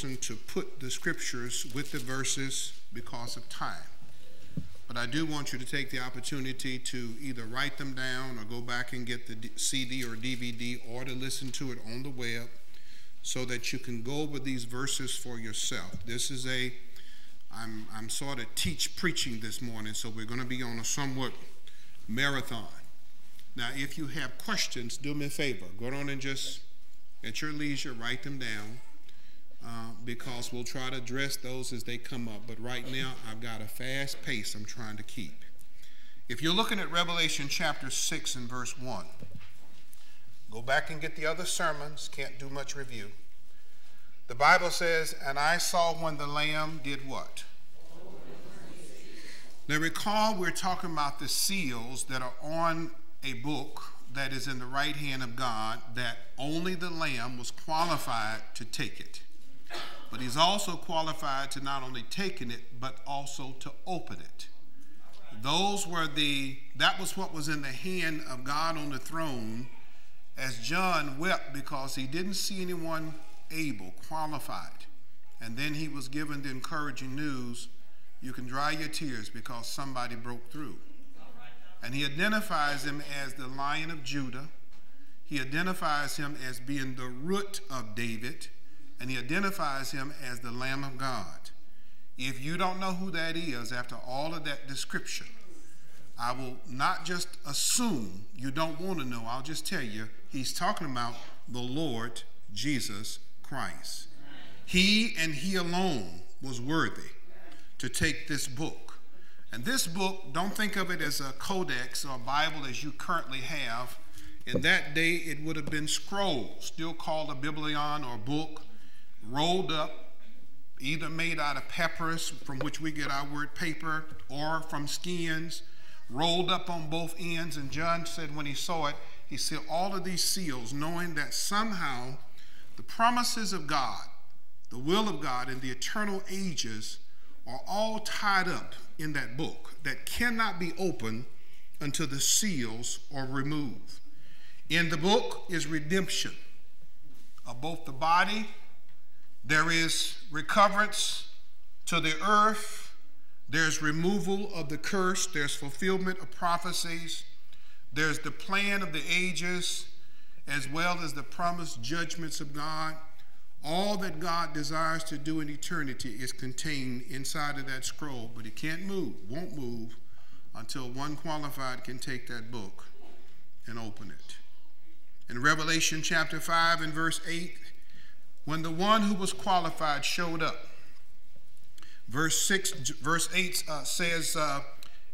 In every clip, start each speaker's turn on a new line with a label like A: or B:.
A: chosen to put the scriptures with the verses because of time. But I do want you to take the opportunity to either write them down or go back and get the CD or DVD or to listen to it on the web so that you can go over these verses for yourself. This is a, I'm, I'm sort of teach preaching this morning, so we're going to be on a somewhat marathon. Now, if you have questions, do me a favor. Go on and just, at your leisure, write them down uh, because we'll try to address those as they come up. But right now, I've got a fast pace I'm trying to keep. If you're looking at Revelation chapter 6 and verse 1, go back and get the other sermons, can't do much review. The Bible says, And I saw when the Lamb did what? Now, recall we're talking about the seals that are on a book that is in the right hand of God, that only the Lamb was qualified to take it. But he's also qualified to not only taking it, but also to open it. Those were the, that was what was in the hand of God on the throne as John wept because he didn't see anyone able, qualified. And then he was given the encouraging news you can dry your tears because somebody broke through. And he identifies him as the Lion of Judah. He identifies him as being the root of David and he identifies him as the Lamb of God. If you don't know who that is after all of that description, I will not just assume you don't want to know, I'll just tell you, he's talking about the Lord Jesus Christ. He and he alone was worthy to take this book. And this book, don't think of it as a codex or a Bible as you currently have. In that day, it would have been scrolls, still called a biblion or book rolled up, either made out of papyrus, from which we get our word paper, or from skins, rolled up on both ends. And John said when he saw it, he said, All of these seals, knowing that somehow the promises of God, the will of God, and the eternal ages are all tied up in that book that cannot be opened until the seals are removed. In the book is redemption of both the body there is recoverance to the earth. There's removal of the curse. There's fulfillment of prophecies. There's the plan of the ages, as well as the promised judgments of God. All that God desires to do in eternity is contained inside of that scroll, but it can't move, won't move, until one qualified can take that book and open it. In Revelation chapter 5 and verse 8, when the one who was qualified showed up. Verse 6, verse 8 uh, says, uh,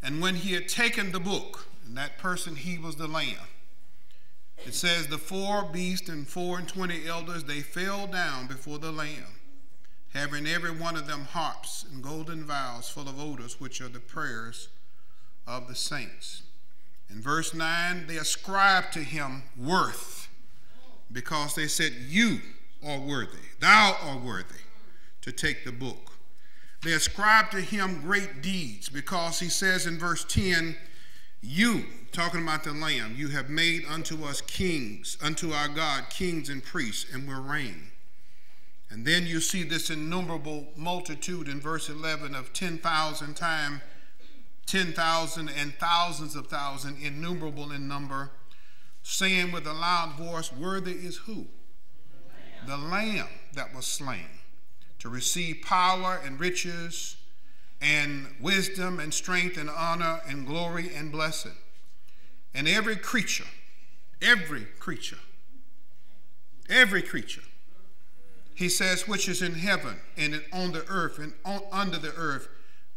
A: And when he had taken the book, and that person, he was the Lamb. It says, The four beasts and four and twenty elders, they fell down before the Lamb, having every one of them harps and golden vials full of odors, which are the prayers of the saints. In verse 9, they ascribed to him worth because they said, You are worthy. Thou art worthy to take the book. They ascribe to him great deeds because he says in verse 10, You, talking about the Lamb, you have made unto us kings, unto our God kings and priests, and will reign. And then you see this innumerable multitude in verse 11 of 10,000 times 10,000 and thousands of thousands, innumerable in number, saying with a loud voice, Worthy is who? The Lamb that was slain to receive power and riches and wisdom and strength and honor and glory and blessing. And every creature, every creature, every creature, he says, which is in heaven and on the earth and on, under the earth,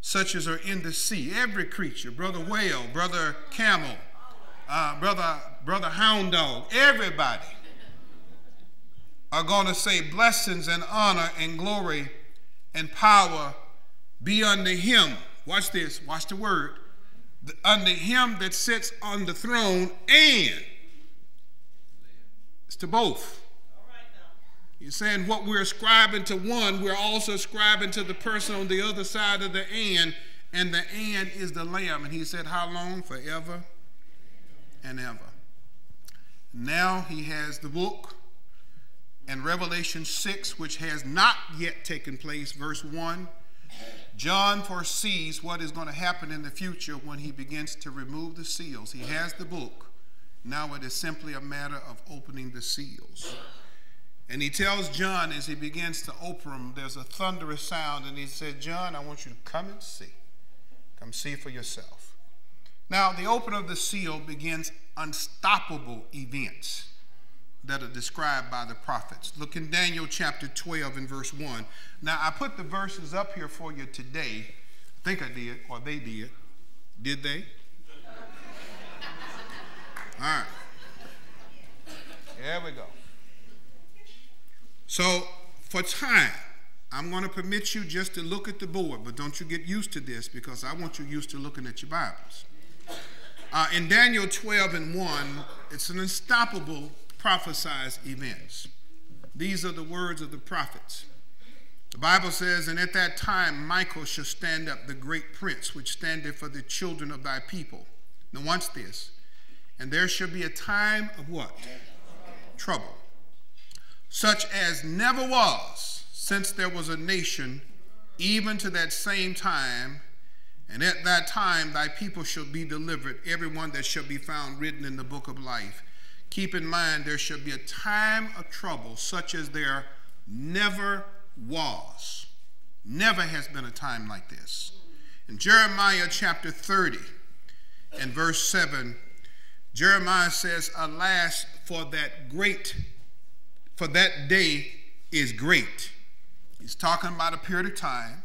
A: such as are in the sea. Every creature, brother whale, brother camel, uh, brother, brother hound dog, everybody are going to say blessings and honor and glory and power be unto him. Watch this, watch the word. The, unto him that sits on the throne and it's to both. He's saying what we're ascribing to one, we're also ascribing to the person on the other side of the and, and the and is the lamb. And he said, How long? Forever and ever. Now he has the book and Revelation 6, which has not yet taken place, verse 1, John foresees what is going to happen in the future when he begins to remove the seals. He has the book. Now it is simply a matter of opening the seals. And he tells John as he begins to open them, there's a thunderous sound, and he said, John, I want you to come and see. Come see for yourself. Now, the opening of the seal begins unstoppable events that are described by the prophets. Look in Daniel chapter 12 and verse 1. Now, I put the verses up here for you today. I think I did, or they did. Did they? All right. There we go. So, for time, I'm going to permit you just to look at the board, but don't you get used to this because I want you used to looking at your Bibles. Uh, in Daniel 12 and 1, it's an unstoppable prophesied events. These are the words of the prophets. The Bible says, And at that time Michael shall stand up, the great prince, which standeth for the children of thy people. Now, watch this. And there shall be a time of what? Trouble. Such as never was since there was a nation, even to that same time. And at that time thy people shall be delivered, everyone that shall be found written in the book of life. Keep in mind there shall be a time of trouble such as there never was. Never has been a time like this. In Jeremiah chapter 30 and verse 7, Jeremiah says, Alas, for that great, for that day is great. He's talking about a period of time,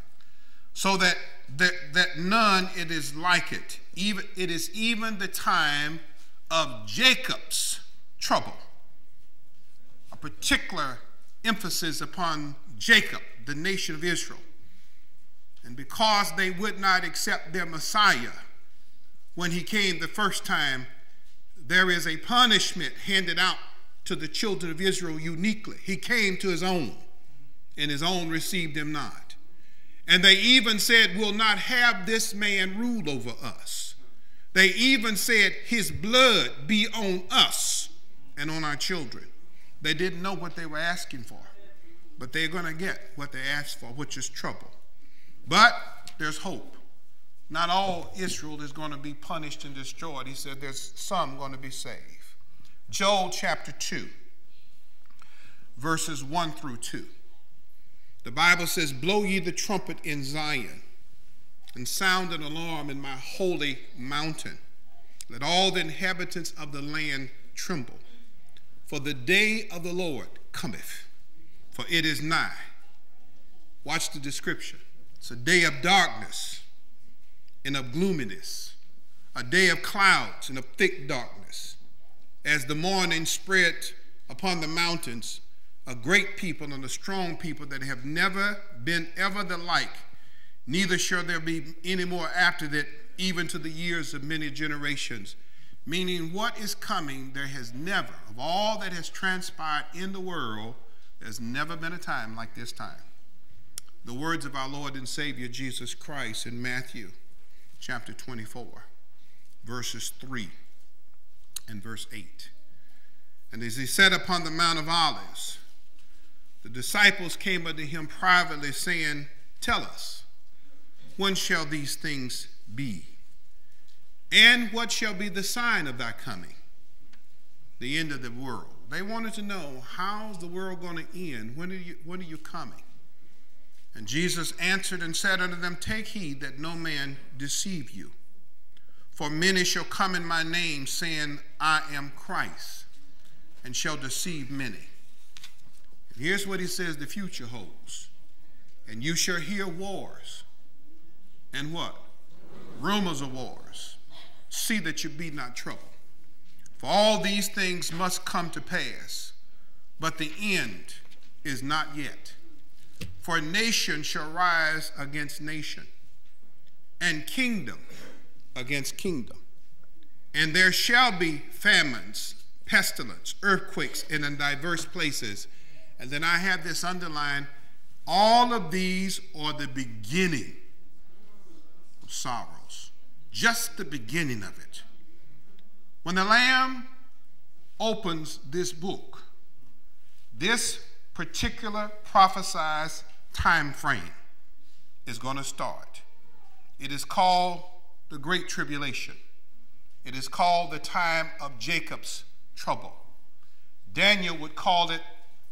A: so that that, that none it is like it. Even it is even the time of Jacob's trouble. A particular emphasis upon Jacob, the nation of Israel. And because they would not accept their Messiah when he came the first time, there is a punishment handed out to the children of Israel uniquely. He came to his own, and his own received him not. And they even said, We'll not have this man rule over us. They even said, His blood be on us and on our children. They didn't know what they were asking for, but they're going to get what they asked for, which is trouble. But there's hope. Not all Israel is going to be punished and destroyed. He said there's some going to be saved. Joel chapter 2, verses 1 through 2. The Bible says, Blow ye the trumpet in Zion, and sound an alarm in my holy mountain. Let all the inhabitants of the land tremble. For the day of the Lord cometh, for it is nigh. Watch the description. It's a day of darkness and of gloominess, a day of clouds and of thick darkness. As the morning spread upon the mountains, a great people and a strong people that have never been ever the like, neither shall there be any more after that, even to the years of many generations. Meaning, what is coming, there has never, of all that has transpired in the world, there's never been a time like this time. The words of our Lord and Savior Jesus Christ in Matthew chapter 24, verses 3 and verse 8. And as he sat upon the Mount of Olives, the disciples came unto him privately, saying, Tell us, when shall these things be? And what shall be the sign of thy coming? The end of the world. They wanted to know how's the world going to end? When are you, when are you coming? And Jesus answered and said unto them, Take heed that no man deceive you. For many shall come in my name, saying, I am Christ, and shall deceive many. And here's what he says the future holds. And you shall hear wars. And what? Rumors of wars see that you be not troubled. For all these things must come to pass, but the end is not yet. For nation shall rise against nation, and kingdom against kingdom. And there shall be famines, pestilence, earthquakes in diverse places. And then I have this underlined all of these are the beginning of sorrow just the beginning of it. When the Lamb opens this book, this particular prophesied time frame is going to start. It is called the Great Tribulation. It is called the time of Jacob's trouble. Daniel would call it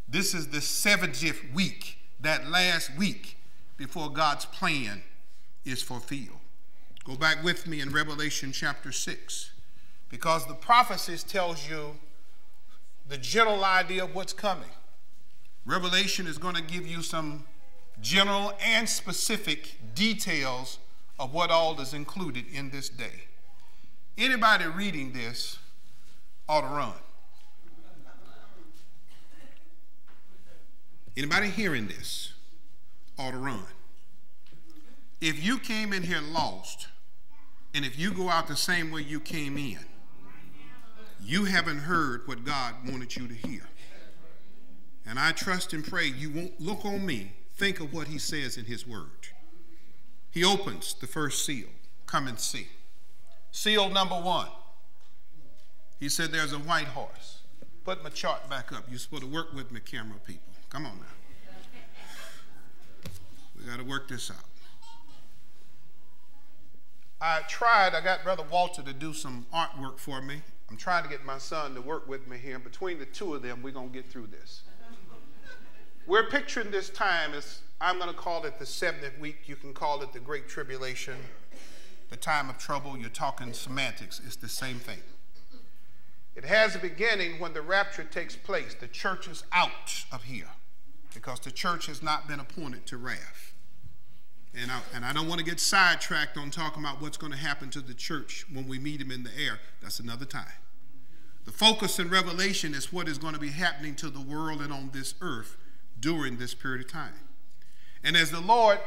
A: this is the 70th week, that last week before God's plan is fulfilled. Go back with me in Revelation chapter 6 because the prophecies tells you the general idea of what's coming. Revelation is going to give you some general and specific details of what all is included in this day. Anybody reading this ought to run. Anybody hearing this ought to run. If you came in here lost, and if you go out the same way you came in, you haven't heard what God wanted you to hear. And I trust and pray you won't look on me, think of what he says in his word. He opens the first seal. Come and see. Seal number one. He said there's a white horse. Put my chart back up. You're supposed to work with me, camera people. Come on now. We got to work this out. I tried, I got Brother Walter to do some artwork for me. I'm trying to get my son to work with me here. Between the two of them, we're going to get through this. We're picturing this time as I'm going to call it the seventh week. You can call it the Great Tribulation, the time of trouble. You're talking semantics. It's the same thing. It has a beginning when the rapture takes place. The church is out of here because the church has not been appointed to wrath. And I, and I don't want to get sidetracked on talking about what's going to happen to the church when we meet him in the air. That's another time. The focus in Revelation is what is going to be happening to the world and on this earth during this period of time. And as the Lord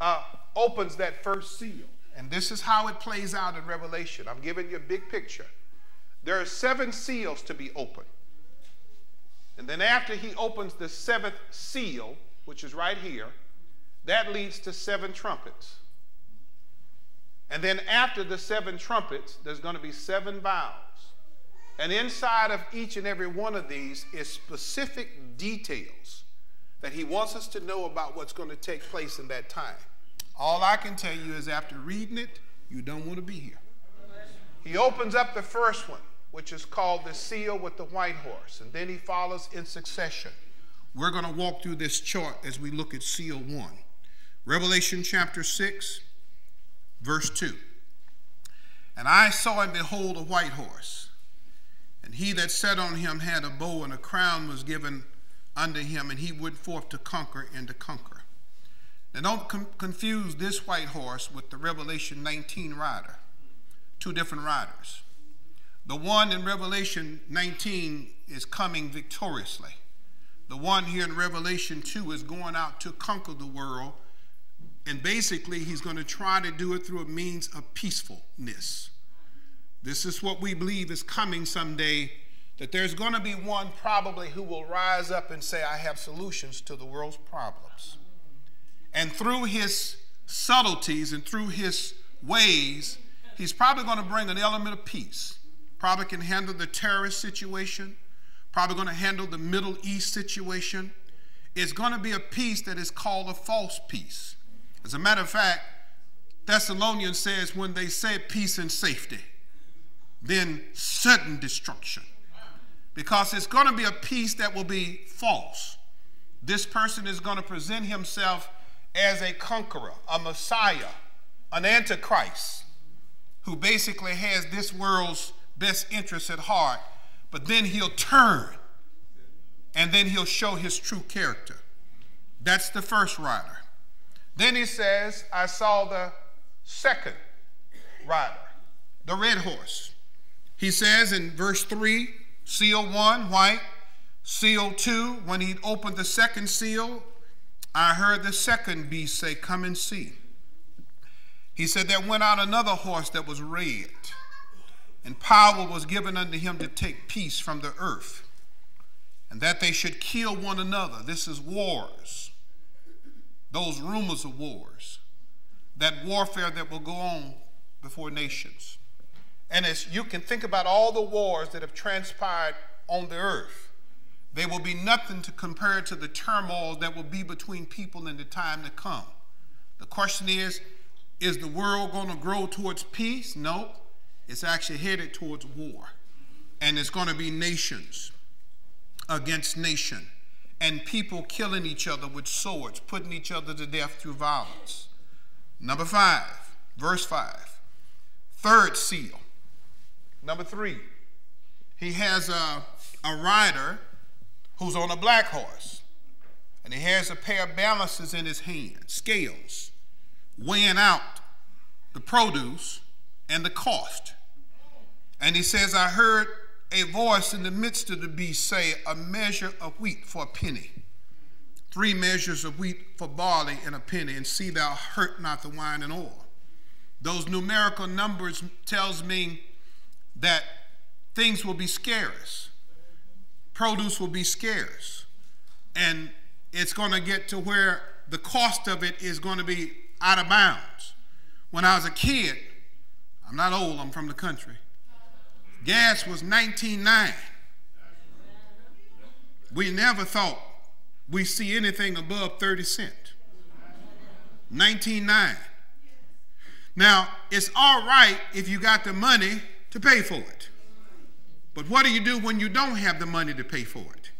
A: uh, opens that first seal, and this is how it plays out in Revelation, I'm giving you a big picture. There are seven seals to be opened. And then after he opens the seventh seal, which is right here, that leads to seven trumpets. And then after the seven trumpets, there's going to be seven vials. And inside of each and every one of these is specific details that he wants us to know about what's going to take place in that time. All I can tell you is after reading it, you don't want to be here. He opens up the first one, which is called the seal with the white horse, and then he follows in succession. We're going to walk through this chart as we look at seal one. Revelation chapter 6, verse 2. And I saw and behold a white horse, and he that sat on him had a bow, and a crown was given unto him, and he went forth to conquer and to conquer. Now, don't com- confuse this white horse with the Revelation 19 rider, two different riders. The one in Revelation 19 is coming victoriously. The one here in Revelation 2 is going out to conquer the world, and basically, he's going to try to do it through a means of peacefulness. This is what we believe is coming someday that there's going to be one probably who will rise up and say, I have solutions to the world's problems. And through his subtleties and through his ways, he's probably going to bring an element of peace. Probably can handle the terrorist situation, probably going to handle the Middle East situation. It's going to be a peace that is called a false peace. As a matter of fact, Thessalonians says when they say peace and safety, then sudden destruction because it's going to be a peace that will be false. This person is going to present himself as a conqueror, a Messiah, an Antichrist, who basically has this world's best interests at heart, but then he'll turn and then he'll show his true character. That's the first rider. Then he says, I saw the second rider, the red horse. He says in verse 3 Seal one, white. Seal two, when he opened the second seal, I heard the second beast say, Come and see. He said, There went out another horse that was red, and power was given unto him to take peace from the earth, and that they should kill one another. This is wars, those rumors of wars, that warfare that will go on before nations. And as you can think about all the wars that have transpired on the earth, They will be nothing to compare to the turmoil that will be between people in the time to come. The question is is the world going to grow towards peace? No. It's actually headed towards war. And it's going to be nations against nation and people killing each other with swords, putting each other to death through violence. Number five, verse five, third seal. Number three, he has a, a rider who's on a black horse, and he has a pair of balances in his hand, scales, weighing out the produce and the cost. And he says, I heard a voice in the midst of the beast say, A measure of wheat for a penny, three measures of wheat for barley and a penny, and see thou hurt not the wine and oil. Those numerical numbers tells me that things will be scarce. Produce will be scarce. And it's going to get to where the cost of it is going to be out of bounds. When I was a kid, I'm not old, I'm from the country. Gas was 19.9. We never thought we see anything above 30 cent. 19.9. Now, it's all right if you got the money to pay for it. But what do you do when you don't have the money to pay for it?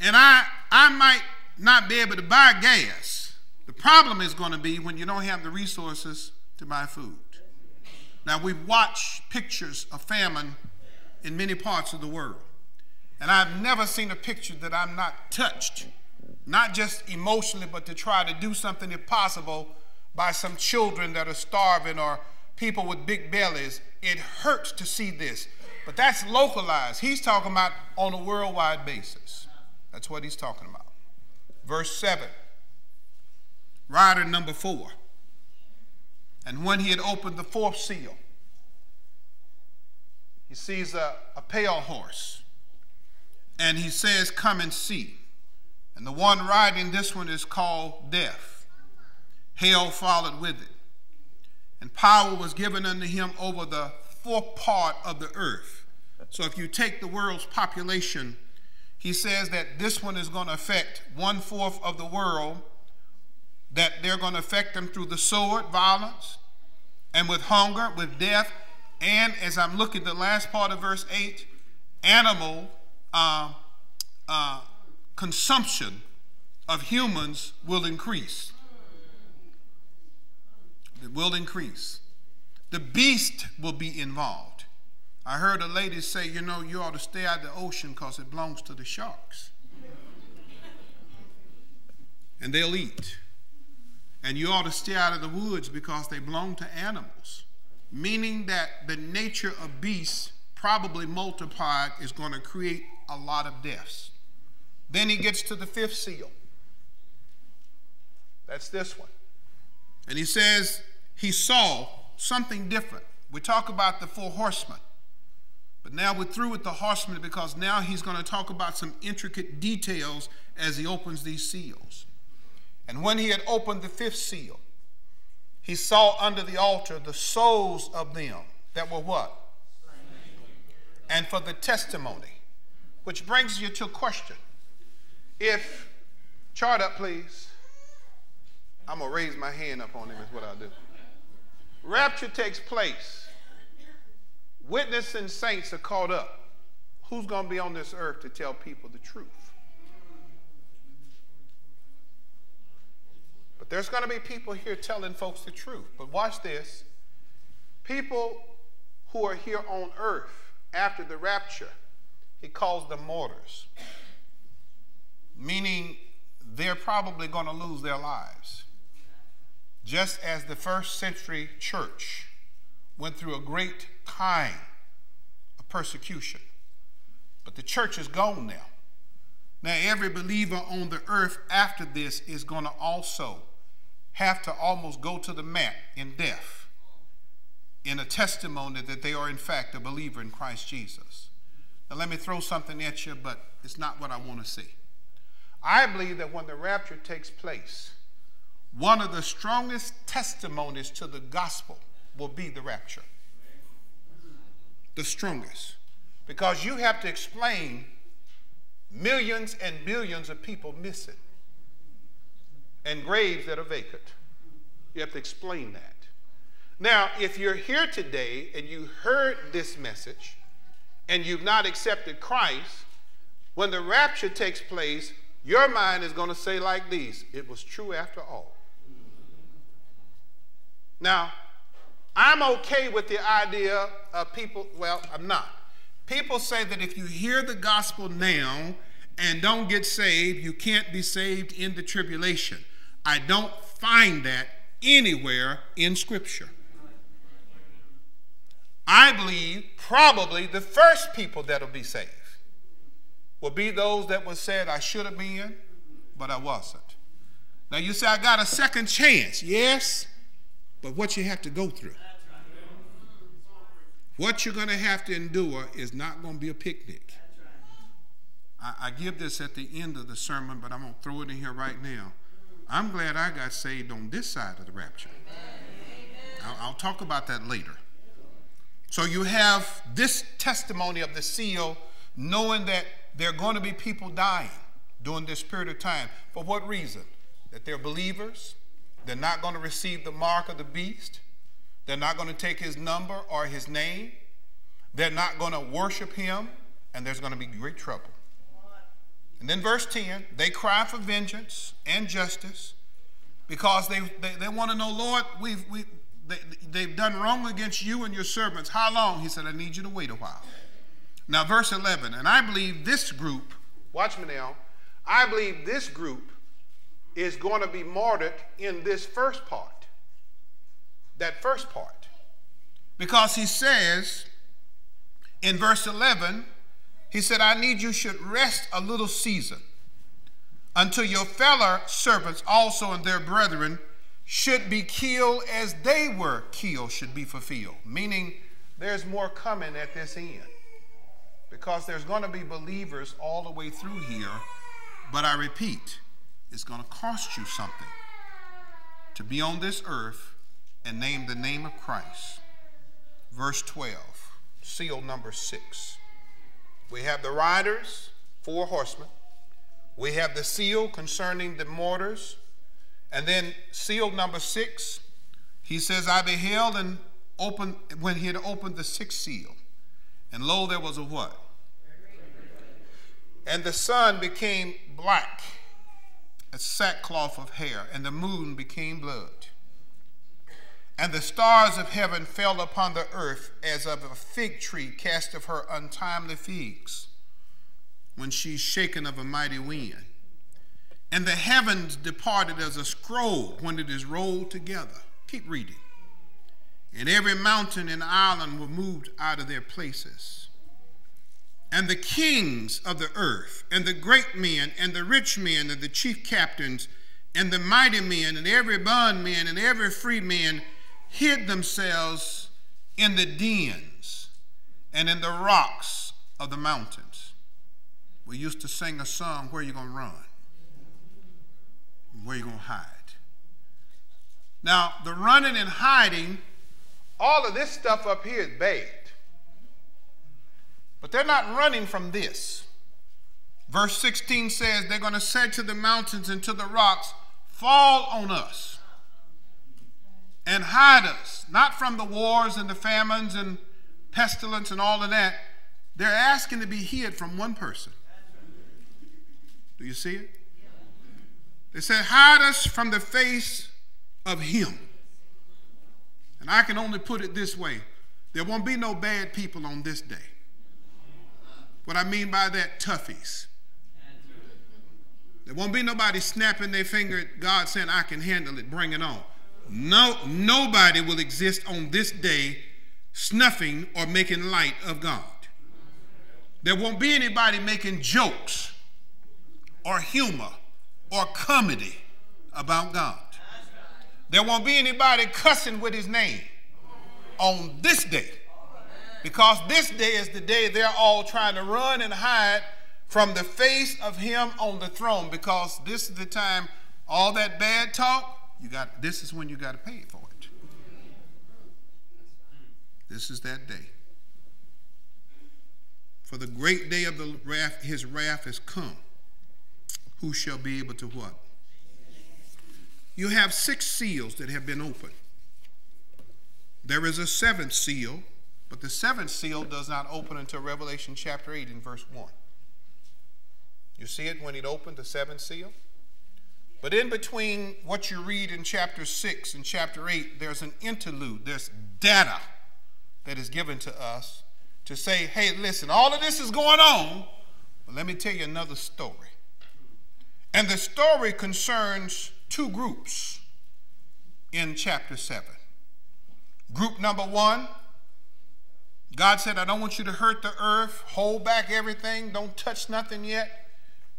A: And I, I might not be able to buy gas. The problem is going to be when you don't have the resources to buy food. Now, we've watched pictures of famine in many parts of the world. And I've never seen a picture that I'm not touched, not just emotionally, but to try to do something if possible by some children that are starving or people with big bellies. It hurts to see this. But that's localized. He's talking about on a worldwide basis. That's what he's talking about. Verse 7, rider number 4. And when he had opened the fourth seal, he sees a, a pale horse. And he says, Come and see. And the one riding this one is called Death. Hell followed with it. And power was given unto him over the fourth part of the earth. So if you take the world's population, he says that this one is going to affect one fourth of the world, that they're going to affect them through the sword, violence, and with hunger, with death, and as I'm looking at the last part of verse 8, animal uh, uh, consumption of humans will increase. It will increase. The beast will be involved. I heard a lady say, you know, you ought to stay out of the ocean because it belongs to the sharks. and they'll eat. And you ought to stay out of the woods because they belong to animals. Meaning that the nature of beasts, probably multiplied, is going to create a lot of deaths. Then he gets to the fifth seal. That's this one. And he says he saw something different. We talk about the four horsemen. But now we're through with the horsemen because now he's going to talk about some intricate details as he opens these seals. And when he had opened the fifth seal, he saw under the altar the souls of them that were what? And for the testimony. Which brings you to a question. If, chart up please. I'm going to raise my hand up on him, is what I'll do. Rapture takes place. Witness and saints are caught up. Who's going to be on this earth to tell people the truth? But there's going to be people here telling folks the truth. But watch this. People who are here on earth after the rapture, he calls them martyrs, meaning they're probably going to lose their lives just as the first century church went through a great time of persecution. But the church is gone now. Now, every believer on the earth after this is going to also have to almost go to the mat in death in a testimony that they are, in fact, a believer in Christ Jesus. Now, let me throw something at you, but it's not what I want to see. I believe that when the rapture takes place, one of the strongest testimonies to the gospel will be the rapture. The strongest. Because you have to explain millions and billions of people missing and graves that are vacant. You have to explain that. Now, if you're here today and you heard this message and you've not accepted Christ, when the rapture takes place, your mind is going to say like these it was true after all. Now, I'm okay with the idea of people, well, I'm not. People say that if you hear the gospel now and don't get saved, you can't be saved in the tribulation. I don't find that anywhere in Scripture. I believe probably the first people that'll be saved will be those that were said, I should have been, but I wasn't. Now you say, I got a second chance. Yes, but what you have to go through. What you're going to have to endure is not going to be a picnic. I, I, give this at the end of the sermon, but I'm going to throw it in here right now. I'm glad I got saved on this side of the rapture. I'll, I'll talk about that later. So you have this testimony of the seal, knowing that there are going to be people dying during this period of time. For what reason? That they're believers, they're not going to receive the mark of the beast, they're not going to take his number or his name, they're not going to worship him, and there's going to be great trouble. And then verse 10 they cry for vengeance and justice because they, they, they want to know, Lord, we've, we, they, they've done wrong against you and your servants. How long? He said, I need you to wait a while. Now, verse 11, and I believe this group, watch me now, I believe this group is going to be martyred in this first part. That first part. Because he says in verse 11, he said, I need you should rest a little season until your fellow servants also and their brethren should be killed as they were killed should be fulfilled. Meaning there's more coming at this end. Because there's going to be believers all the way through here. But I repeat, it's going to cost you something to be on this earth and name the name of Christ. Verse 12, seal number 6. We have the riders, four horsemen. We have the seal concerning the mortars and then seal number six, he says, I beheld and opened when he had opened the sixth seal. And lo, there was a what? And the sun became black, a sackcloth of hair, and the moon became blood. And the stars of heaven fell upon the earth as of a fig tree cast of her untimely figs, when she's shaken of a mighty wind. And the heavens departed as a scroll when it is rolled together. Keep reading. And every mountain and island were moved out of their places. And the kings of the earth, and the great men, and the rich men, and the chief captains, and the mighty men, and every bondman, and every free man hid themselves in the dens and in the rocks of the mountains. We used to sing a song, Where You Gonna Run? where you to hide. Now, the running and hiding, all of this stuff up here is bad. But they're not running from this. Verse 16 says they're going to say to the mountains and to the rocks, Fall on us and hide us, not from the wars and the famines and pestilence and all of that. They're asking to be hid from one person. Do you see it? They said, Hide us from the face of him. And I can only put it this way there won't be no bad people on this day. What I mean by that, toughies. There won't be nobody snapping their finger at God saying, I can handle it, bring it on. No, nobody will exist on this day snuffing or making light of God. There won't be anybody making jokes or humor or comedy about God. There won't be anybody cussing with his name on this day. Because this day is the day they're all trying to run and hide from the face of him on the throne. Because this is the time all that bad talk, you got this is when you got to pay for it. This is that day. For the great day of the wrath, his wrath is come. Who shall be able to what? You have six seals that have been opened. There is a seventh seal, but the seventh seal does not open until Revelation chapter 8 in verse 1. You see it when it opened the seventh seal? But in between what you read in chapter 6 and chapter 8, there's an interlude. There's data that is given to us to say, hey, listen, all of this is going on, but let me tell you another story. And the story concerns two groups in chapter 7. Group number one, God said, I don't want you to hurt the earth, hold back everything, don't touch nothing yet.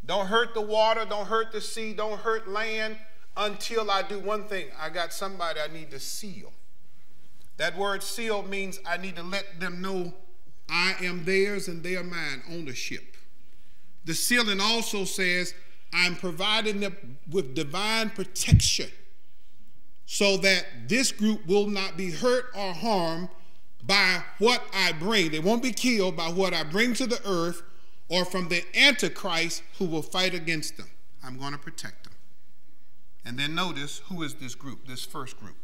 A: Don't hurt the water, don't hurt the sea, don't hurt land until I do one thing. I got somebody I need to seal. That word seal means I need to let them know I am theirs and they are mine, ownership. The sealing also says I'm providing them with divine protection so that this group will not be hurt or harmed by what I bring. They won't be killed by what I bring to the earth or from the Antichrist who will fight against them. I'm going to protect them. And then notice who is this group, this first group.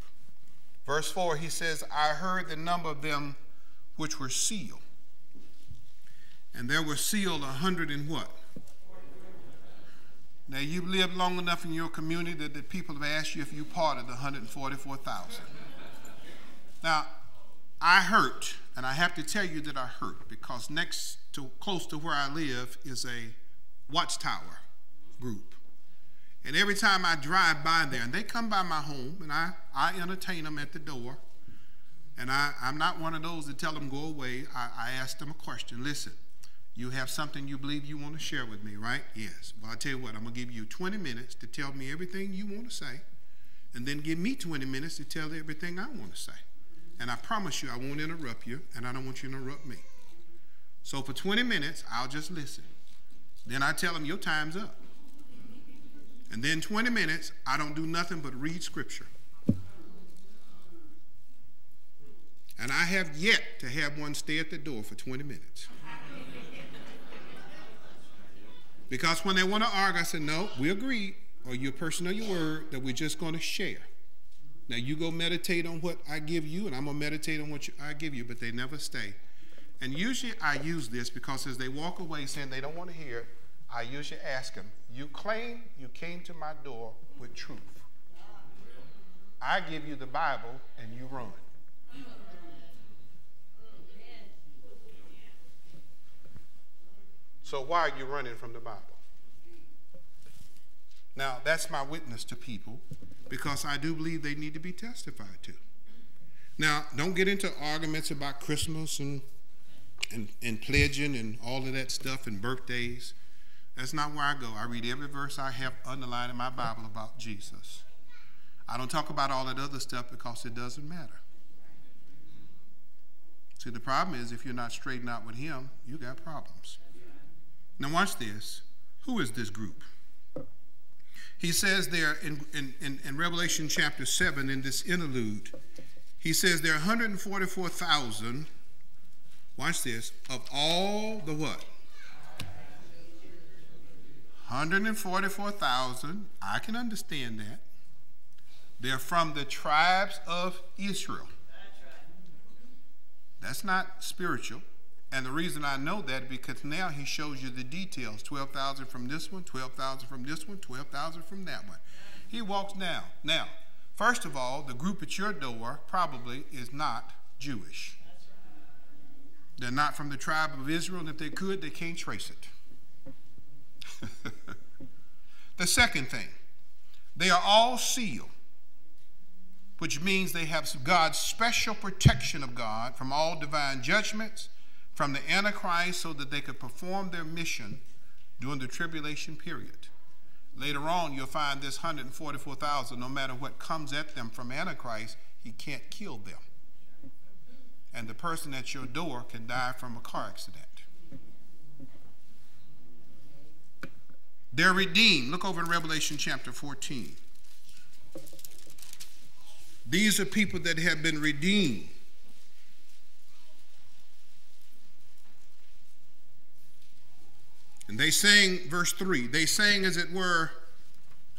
A: Verse 4, he says, I heard the number of them which were sealed. And there were sealed a hundred and what? Now, you've lived long enough in your community that the people have asked you if you part of the 144,000. Now, I hurt, and I have to tell you that I hurt because next to close to where I live is a watchtower group. And every time I drive by there, and they come by my home, and I, I entertain them at the door. And I, I'm not one of those that tell them go away. I, I ask them a question. Listen, you have something you believe you want to share with me, right? Yes. Well, I'll tell you what, I'm going to give you 20 minutes to tell me everything you want to say, and then give me 20 minutes to tell everything I want to say. And I promise you, I won't interrupt you, and I don't want you to interrupt me. So for 20 minutes, I'll just listen. Then I tell them, Your time's up. And then 20 minutes, I don't do nothing but read scripture. And I have yet to have one stay at the door for 20 minutes. Because when they want to argue, I said, No, we agreed, or you're a person of your word, that we're just going to share. Now you go meditate on what I give you, and I'm to meditate on what you, I give you, but they never stay. And usually I use this because as they walk away saying they don't want to hear I usually ask them, You claim you came to my door with truth. I give you the Bible and you run. So why are you running from the Bible? Now, that's my witness to people because I do believe they need to be testified to. Now, don't get into arguments about Christmas and and, and pledging and all of that stuff and birthdays. That's not where I go. I read every verse I have underlined in my Bible about Jesus. I don't talk about all that other stuff because it doesn't matter. See, the problem is if you're not straightened out with Him, you got problems. Now, watch this. Who is this group? He says there in, in, in, Revelation chapter 7, in this interlude, he says there are 144,000 watch this, of all the what? 144,000. I can understand that. They're from the tribes of Israel. That's not spiritual. And the reason I know that because now he shows you the details 12,000 from this one, 12,000 from this one, 12,000 from that one. He walks down. Now, first of all, the group at your door probably is not Jewish. They're not from the tribe of Israel, and if they could, they can't trace it. the second thing, they are all sealed, which means they have God's special protection of God from all divine judgments, from the Antichrist, so that they could perform their mission during the tribulation period. Later on, you'll find this 144,000, no matter what comes at them from Antichrist, he can't kill them and the person at your door can die from a car accident. They're redeemed. Look over in Revelation chapter 14. These are people that have been redeemed. They sang, verse 3, they sang as it were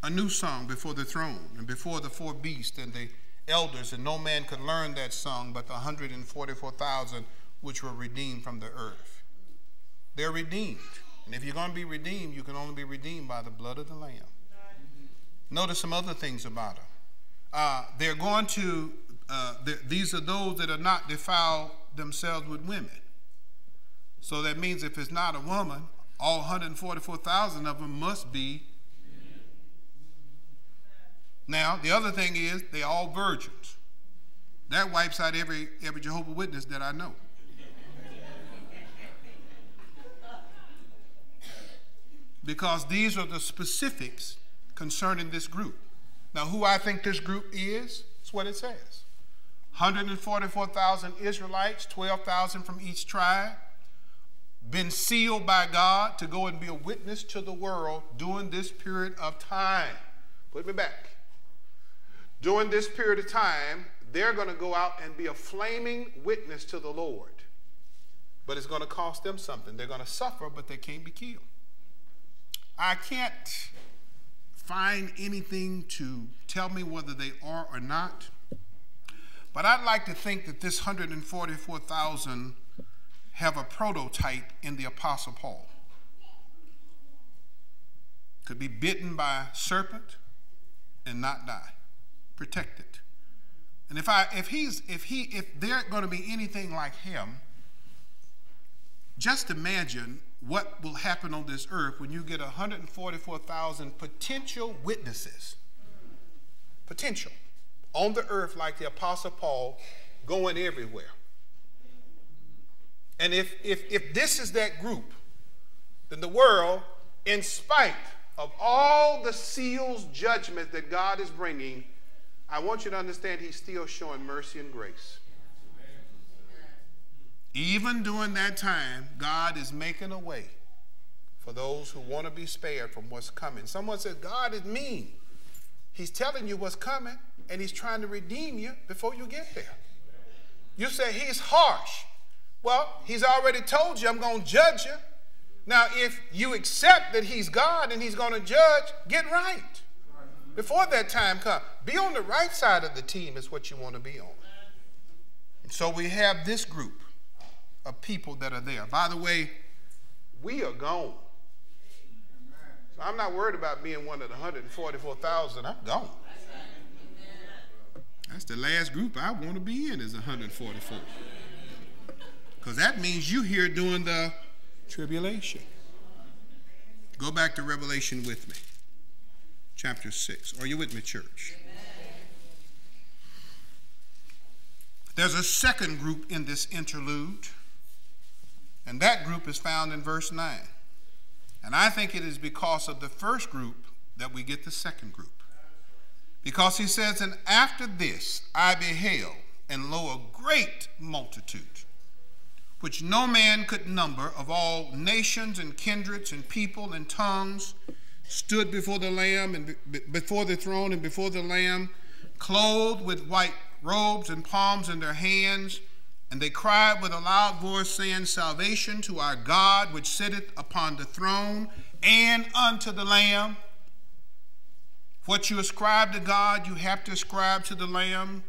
A: a new song before the throne and before the four beasts and the elders, and no man could learn that song but the 144,000 which were redeemed from the earth. They're redeemed. And if you're going to be redeemed, you can only be redeemed by the blood of the Lamb. Notice some other things about them. Uh, they're going to, uh, these are those that are not defiled themselves with women. So that means if it's not a woman, all 144,000 of them must be now, the other thing is they're all virgins. That wipes out every, every Jehovah Witness that I know. because these are the specifics concerning this group. Now, who I think this group is, it's what it says 144,000 Israelites, 12,000 from each tribe, been sealed by God to go and be a witness to the world during this period of time. Put me back during this period of time, they're going to go out and be a flaming witness to the Lord. But it's going to cost them something. They're going to suffer, but they can't be killed. I can't find anything to tell me whether they are or not. But I'd like to think that this 144,000 have a prototype in the Apostle Paul. Could be bitten by a serpent and not die protected. And if I if he's if he if they're going to be anything like him, just imagine what will happen on this earth when you get 144,000 potential witnesses. Potential on the earth like the apostle Paul going everywhere. And if if if this is that group, then the world in spite of all the seals judgment that God is bringing I want you to understand he's still showing mercy and grace. Even during that time, God is making a way for those who want to be spared from what's coming. Someone says, God is mean. He's telling you what's coming, and he's trying to redeem you before you get there. You say he's harsh. Well, he's already told you, I'm going to judge you. Now, if you accept that he's God and he's going to judge, get right before that time comes. Be on the right side of the team is what you want to be on. And so we have this group of people that are there. By the way, we are gone. So I'm not worried about being one of the 144,000. I'm gone. That's the last group I want to be in is 144. Because that means you here doing the tribulation. Go back to Revelation with me chapter 6. Are you with me, church? There's a second group in this interlude, and that group is found in verse 9. And I think it is because of the first group that we get the second group. Because he says, And after this I beheld, and lo, a great multitude, which no man could number, of all nations and kindreds and people and tongues stood before the Lamb and before the throne and before the Lamb, clothed with white robes and palms in their hands. And they cried with a loud voice, saying, Salvation to our God, which sitteth upon the throne, and unto the Lamb. What you ascribe to God, you have to ascribe to the Lamb.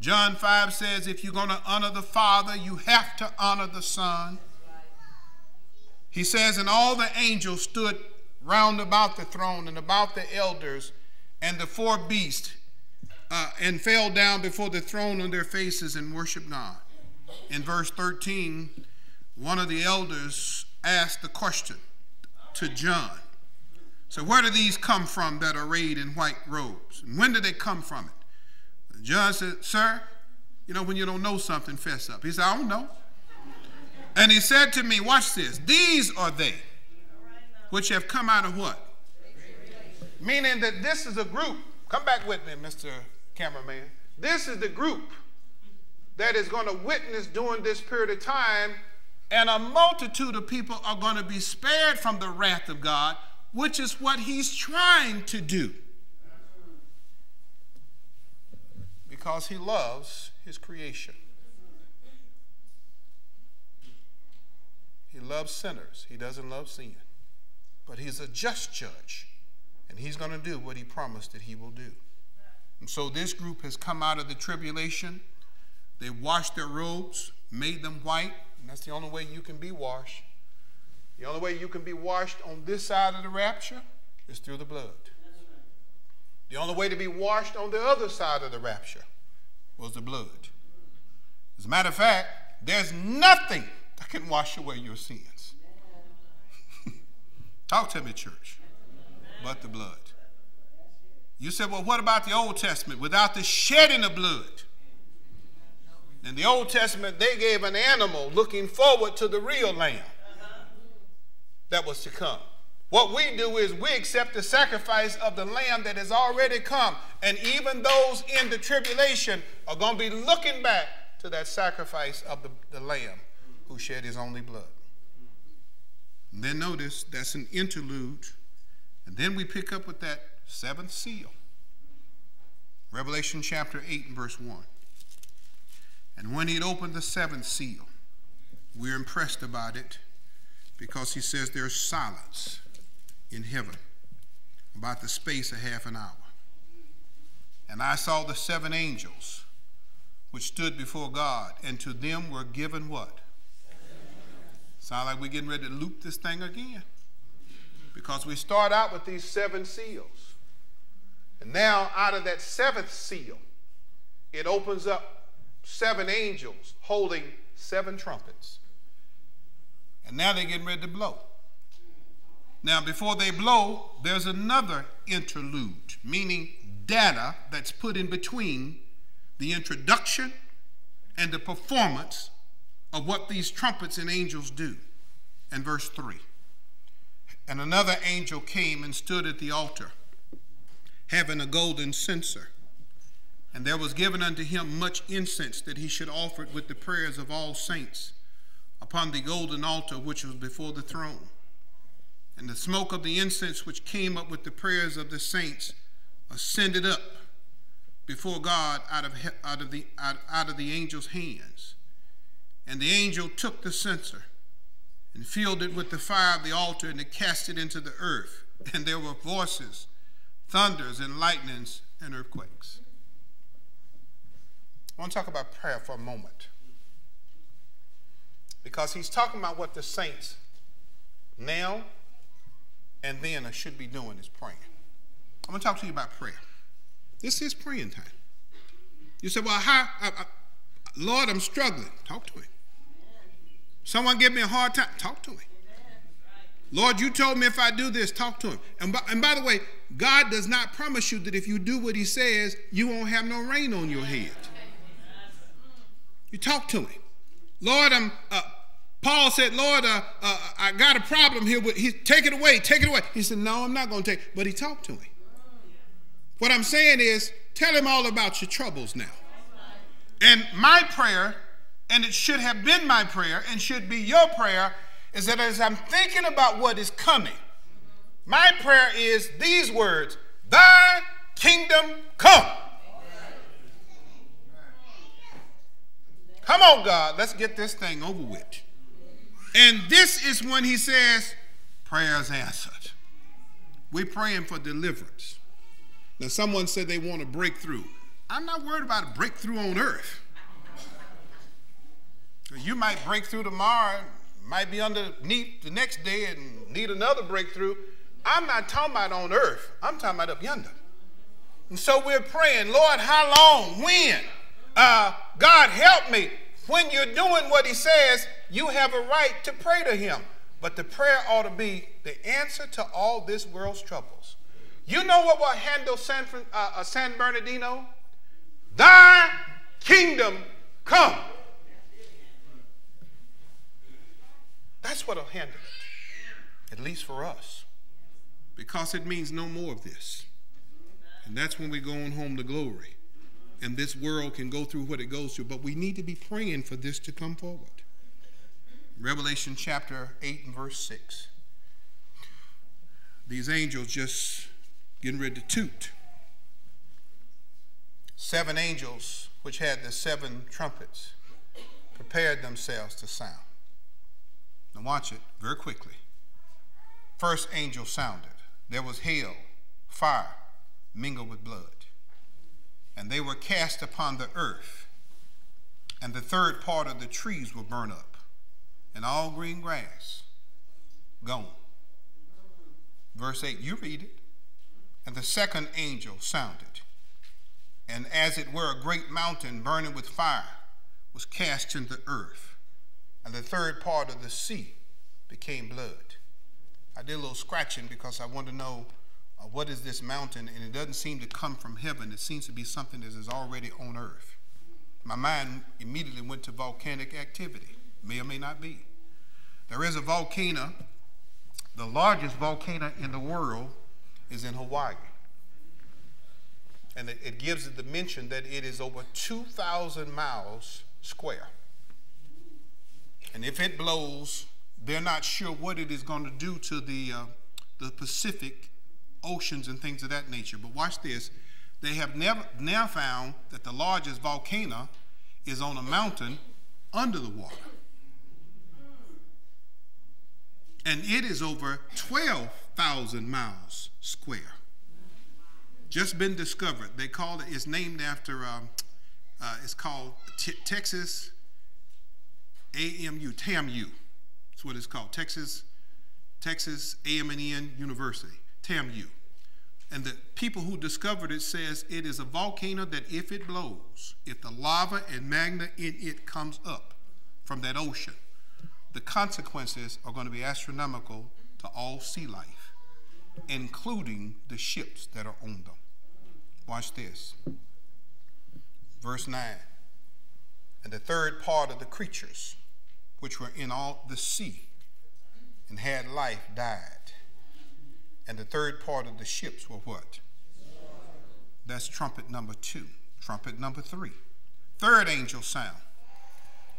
A: John 5 says, if you're going to honor the Father, you have to honor the Son. He says, and all the angels stood round about the throne and about the elders and the four beasts uh, and fell down before the throne on their faces and worshiped God. In verse 13, one of the elders asked the question to John. So, where do these come from that are arrayed in white robes? And when did they come from it? John said, Sir, you know, when you don't know something, fess up. He said, I don't know. And he said to me, Watch this. These are they which have come out of what? Meaning that this is a group. Come back with me, Mr. Cameraman. This is the group that is going to witness during this period of time, and a multitude of people are going to be spared from the wrath of God, which is what he's trying to do. Because he loves his creation. He loves sinners, he doesn't love sin. but he's a just judge. And he's going to do what he promised that he will do. And so this group has come out of the tribulation. They washed their robes, made them white, and that's the only way you can be washed. The only way you can be washed on this side of the rapture is through the blood. The only way to be washed on the other side of the rapture was the blood. As a matter of fact, there's nothing that can wash away your sins. Talk to me, church. But the blood. You said, well, what about the Old Testament? Without the shedding of blood. In the Old Testament, they gave an animal looking forward to the real lamb that was to come. What we do is we accept the sacrifice of the lamb that has already come. And even those in the tribulation are going to be looking back to that sacrifice of the, the lamb who shed his only blood. And then notice that's an interlude. And then we pick up with that seventh seal. Revelation chapter 8 and verse 1. And when he opened the seventh seal, we're impressed about it because he says there's silence in heaven about the space of half an hour. And I saw the seven angels which stood before God, and to them were given what? Sound like we're getting ready to loop this thing again. Because we start out with these seven seals. And now, out of that seventh seal, it opens up seven angels holding seven trumpets. And now they're getting ready to blow. Now, before they blow, there's another interlude, meaning data that's put in between the introduction and the performance of what these trumpets and angels do. And verse 3 And another angel came and stood at the altar, having a golden censer. And there was given unto him much incense that he should offer it with the prayers of all saints upon the golden altar which was before the throne. And the smoke of the incense which came up with the prayers of the saints ascended up before God out of, out of, the, out, out of the angel's hands. And the angel took the censer and filled it with the fire of the altar and cast it into the earth. And there were voices, thunders, and lightnings, and earthquakes. I want to talk about prayer for a moment. Because he's talking about what the saints now and then I should be doing is praying. I'm going to talk to you about prayer. This is praying time. You say, well, how, I, I, Lord, I'm struggling. Talk to him. Someone give me a hard time. Talk to him. Lord, you told me if I do this, talk to him. And by, and by the way, God does not promise you that if you do what he says, you won't have no rain on your head. You talk to him. Lord, I'm, uh, Paul said, Lord, uh, uh, I got a problem here. With, he, take it away, take it away. He said, no, I'm not going to take it. But he talked to him. What I'm saying is, tell him all about your troubles now. And my prayer, and it should have been my prayer, and should be your prayer, is that as I'm thinking about what is coming, my prayer is these words Thy kingdom come. Come on, God, let's get this thing over with. And this is when he says, prayers answered. We're praying for deliverance. Now, someone said they want a breakthrough. I'm not worried about a breakthrough on earth. You might break through tomorrow, might be underneath the next day and need another breakthrough. I'm not talking about on earth. I'm talking about up yonder. And so we're praying, Lord, how long? When? Uh, God, help me. When you're doing what He says, you have a right to pray to Him. But the prayer ought to be the answer to all this world's troubles. You know what will handle San, uh, uh, San Bernardino? Thy kingdom come. That's what will handle it, at least for us, because it means no more of this. And that's when we're going home to glory. And this world can go through what it goes through, but we need to be praying for this to come forward. Revelation chapter 8 and verse 6. These angels just getting ready to toot. Seven angels, which had the seven trumpets, prepared themselves to sound. Now, watch it very quickly. First angel sounded. There was hail, fire, mingled with blood. And they were cast upon the earth. And the third part of the trees were burned up, and all green grass gone. Verse 8, you read it. And the second angel sounded, and as it were a great mountain burning with fire was cast into the earth, and the third part of the sea became blood. I did a little scratching because I want to know uh, what is this mountain, and it doesn't seem to come from heaven. It seems to be something that is already on earth. My mind immediately went to volcanic activity. May or may not be. There is a volcano. The largest volcano in the world is in Hawaii. And it gives the dimension that it is over 2,000 miles square. And if it blows, they're not sure what it is going to do to the, uh, the Pacific oceans and things of that nature. But watch this. They have never now found that the largest volcano is on a mountain under the water. And it is over 12,000 miles square. Just been discovered. They call it, it's named after, um, uh, it's called T Texas AMU, TAMU. That's what it's called, Texas, Texas A&M University, TAMU. And the people who discovered it says it is a volcano that if it blows, if the lava and magma in it comes up from that ocean, the consequences are going to be astronomical to all sea life, including the ships that are on them. Watch this. Verse 9. And the third part of the creatures which were in all the sea and had life died and the third part of the ships were what? That's trumpet number two. Trumpet number three. Third angel sound.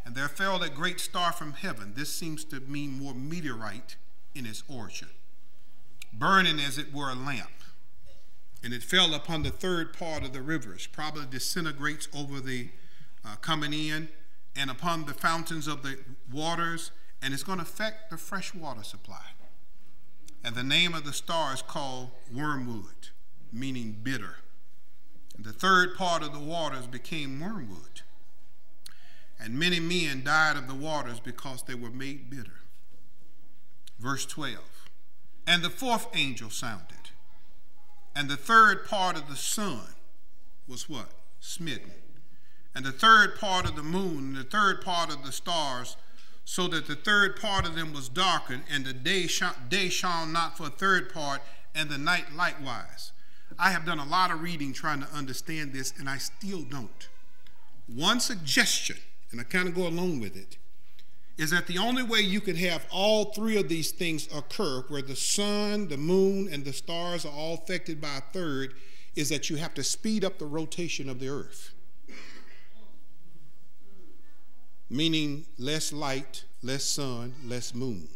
A: And there fell a great star from heaven. This seems to mean more meteorite in its origin, burning as it were a lamp. And it fell upon the third part of the rivers, probably disintegrates over the uh, coming in and upon the fountains of the waters, and it's going to affect the fresh water supply. And the name of the star is called wormwood, meaning bitter. And the third part of the waters became wormwood. And many men died of the waters because they were made bitter. Verse 12. And the fourth angel sounded. And the third part of the sun was what? Smitten. And the third part of the moon, and the third part of the stars so that the third part of them was darkened, and the day, sh day shone not for a third part, and the night likewise. I have done a lot of reading trying to understand this, and I still don't. One suggestion, and I kind of go along with it, is that the only way you could have all three of these things occur, where the sun, the moon, and the stars are all affected by a third, is that you have to speed up the rotation of the earth. Meaning less light, less sun, less moon.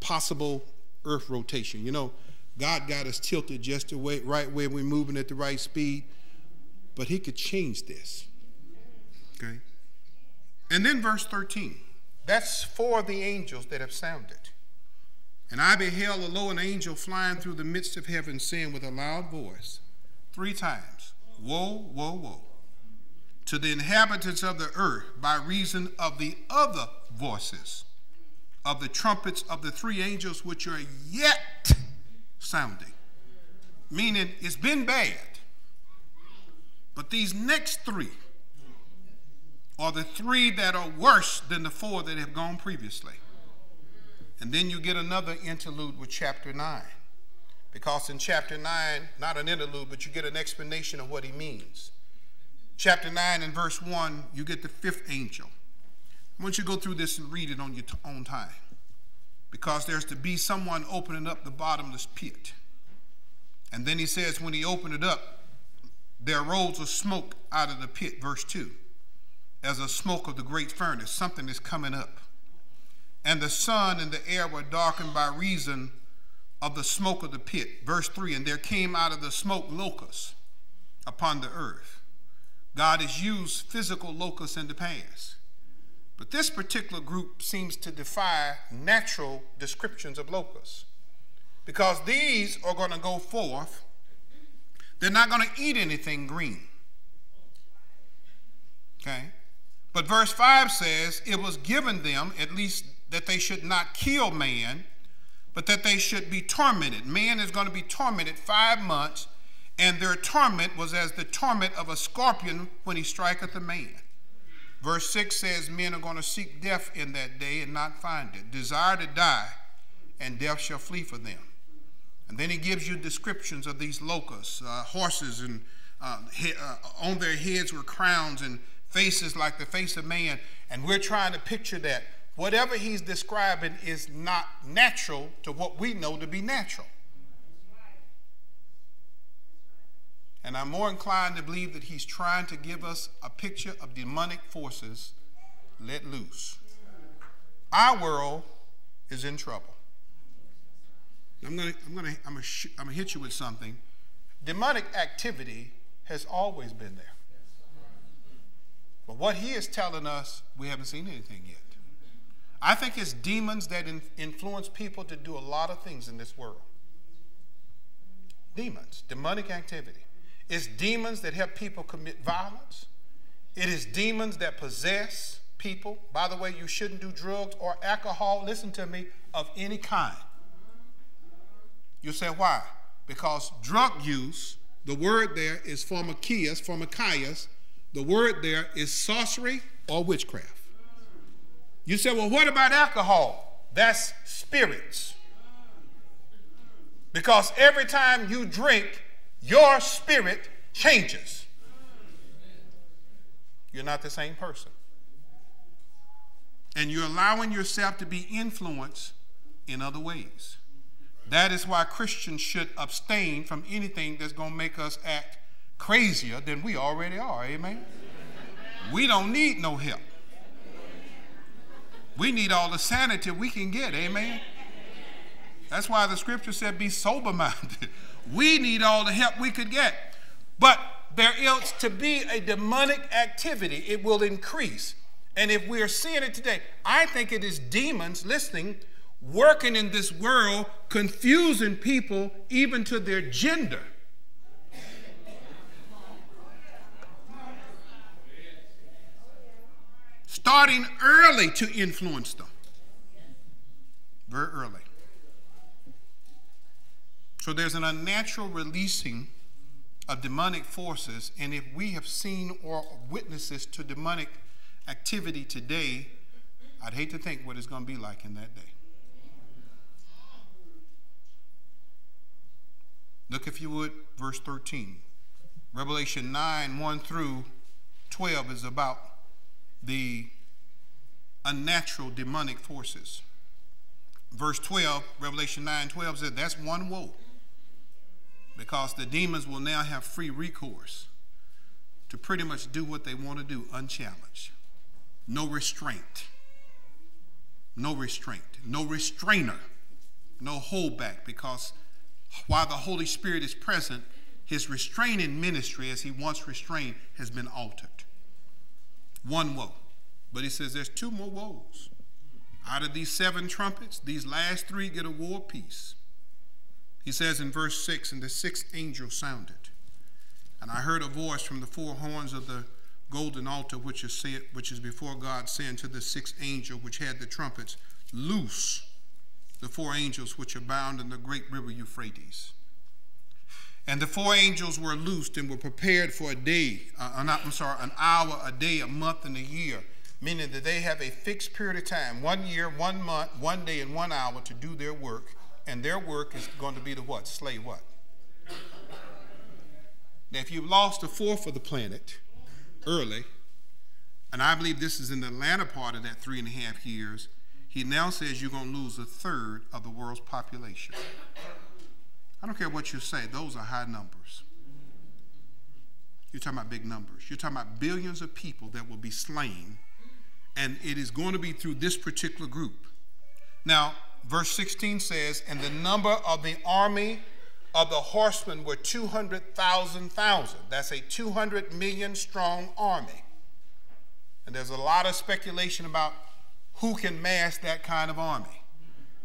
A: Possible earth rotation. You know, God got us tilted just the way, right way we're moving at the right speed, but He could change this. Okay? And then verse 13. That's for the angels that have sounded. And I beheld a lo, an angel flying through the midst of heaven, saying with a loud voice, three times, Woe, woe, woe to the inhabitants of the earth by reason of the other voices of the trumpets of the three angels which are yet sounding. Meaning it's been bad. But these next three are the three that are worse than the four that have gone previously. And then you get another interlude with chapter 9. Because in chapter 9, not an interlude, but you get an explanation of what he means chapter 9 and verse 1, you get the fifth angel. I want you to go through this and read it on your own time. Because there's to be someone opening up the bottomless pit. And then he says, when he opened it up, there rose a smoke out of the pit, verse 2, as a smoke of the great furnace. Something is coming up. And the sun and the air were darkened by reason of the smoke of the pit. Verse 3 And there came out of the smoke locusts upon the earth God has used physical locusts in the past. But this particular group seems to defy natural descriptions of locusts. because these are going to go forth. They're not going to eat anything green. Okay? But verse 5 says, It was given them, at least, that they should not kill man, but that they should be tormented. Man is going to be tormented five months, and their torment was as the torment of a scorpion when he striketh a man. Verse 6 says, Men are going to seek death in that day and not find it. Desire to die, and death shall flee for them. And then he gives you descriptions of these locusts, uh, horses, and uh, uh, on their heads were crowns and faces like the face of man. And we're trying to picture that. Whatever he's describing is not natural to what we know to be natural. And I'm more inclined to believe that he's trying to give us a picture of demonic forces let loose. Our world is in trouble. I'm gonna, I'm gonna, I'm gonna, I'm gonna hit you with something. Demonic activity has always been there. But what he is telling us, we haven't seen anything yet. I think it's demons that in, influence people to do a lot of things in this world. Demons, demonic activity. It's demons that help people commit violence. It is demons that possess people. By the way, you shouldn't do drugs or alcohol, listen to me, of any kind. You say, why? Because drug use, the word there is pharmakias, pharmakias. The word there is sorcery or witchcraft. You say, well, what about alcohol? That's spirits. Because every time you drink, your spirit changes. You're not the same person. And you're allowing yourself to be influenced in other ways. That is why Christians should abstain from anything that's going to make us act crazier than we already are. Amen? We don't need no help. We need all the sanity we can get. Amen? That's why the scripture said, be sober minded. We need all the help we could get. But there is to be a demonic activity, it will increase. And if we are seeing it today, I think it is demons listening working in this world, confusing people even to their gender. Starting early to influence them. Very early. So there's an unnatural releasing of demonic forces, and if we have seen or witnesses to demonic activity today, I'd hate to think what it's going to be like in that day. Look, if you would, verse 13. Revelation 9 1 through 12 is about the unnatural demonic forces. Verse 12, Revelation 9 12 says that's one woe because the demons will now have free recourse to pretty much do what they want to do unchallenged. No restraint. No restraint. No restrainer. No holdback because while the Holy Spirit is present, his restraining ministry, as he once restrained, has been altered. One woe. But he says there's two more woes. Out of these seven trumpets, these last three get a war peace. He says in verse 6 And the sixth angel sounded, and I heard a voice from the four horns of the golden altar which is, said, which is before God, saying to the sixth angel which had the trumpets, Loose the four angels which are bound in the great river Euphrates. And the four angels were loosed and were prepared for a day, uh, not, I'm sorry, an hour, a day, a month, and a year, meaning that they have a fixed period of time, one year, one month, one day, and one hour to do their work. And their work is going to be to what? Slay what? Now, if you've lost a fourth of the planet early, and I believe this is in the latter part of that three and a half years, he now says you're going to lose a third of the world's population. I don't care what you say, those are high numbers. You're talking about big numbers. You're talking about billions of people that will be slain, and it is going to be through this particular group. Now, verse 16 says, And the number of the army of the horsemen were 200,000 thousand. That's a 200 million strong army. And there's a lot of speculation about who can mass that kind of army.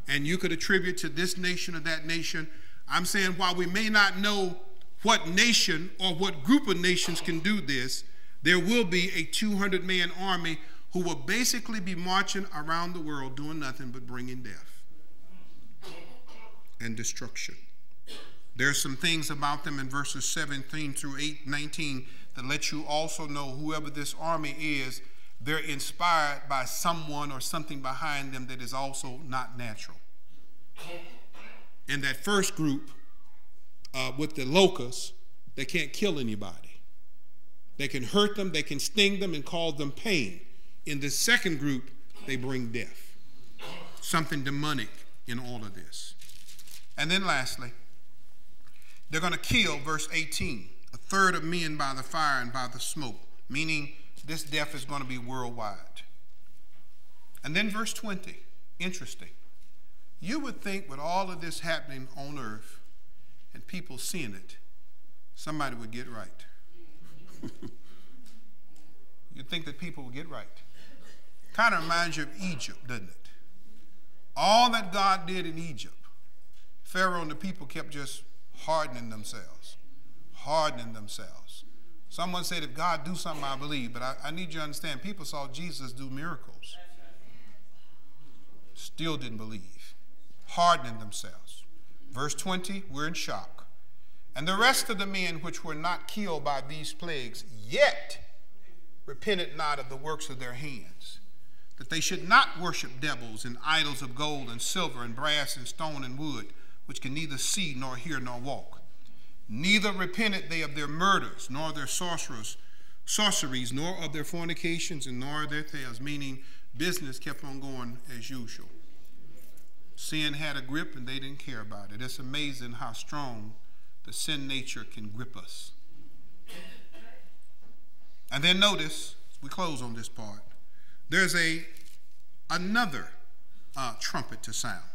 A: and you could attribute to this nation or that nation. I'm saying while we may not know what nation or what group of nations can do this, there will be a 200 man army who will basically be marching around the world doing nothing but bringing death and destruction. There's some things about them in verses 17 through 8, 19 that let you also know whoever this army is, they're inspired by someone or something behind them that is also not natural. In that first group, uh, with the locusts, they can't kill anybody. They can hurt them, they can sting them, and cause them pain. In the second group, they bring death. Something demonic in all of this. And then lastly, they're going to kill, verse 18, a third of men by the fire and by the smoke, meaning this death is going to be worldwide. And then verse 20, interesting. You would think with all of this happening on earth and people seeing it, somebody would get right. You'd think that people would get right. Kind of reminds you of Egypt, doesn't it? All that God did in Egypt, Pharaoh and the people kept just hardening themselves, hardening themselves. Someone said, if God do something, I believe. But I, I need you to understand, people saw Jesus do miracles. Still didn't believe. Hardening themselves. Verse 20, we're in shock. And the rest of the men which were not killed by these plagues, yet repented not of the works of their hands, that they should not worship devils and idols of gold and silver and brass and stone and wood, which can neither see nor hear nor walk. Neither repented they of their murders, nor their sorcerers, sorceries, nor of their fornications, and nor their thefts, meaning business kept on going as usual. Sin had a grip and they didn't care about it. It's amazing how strong the sin nature can grip us. And then notice, we close on this part, there's a another uh, trumpet to sound.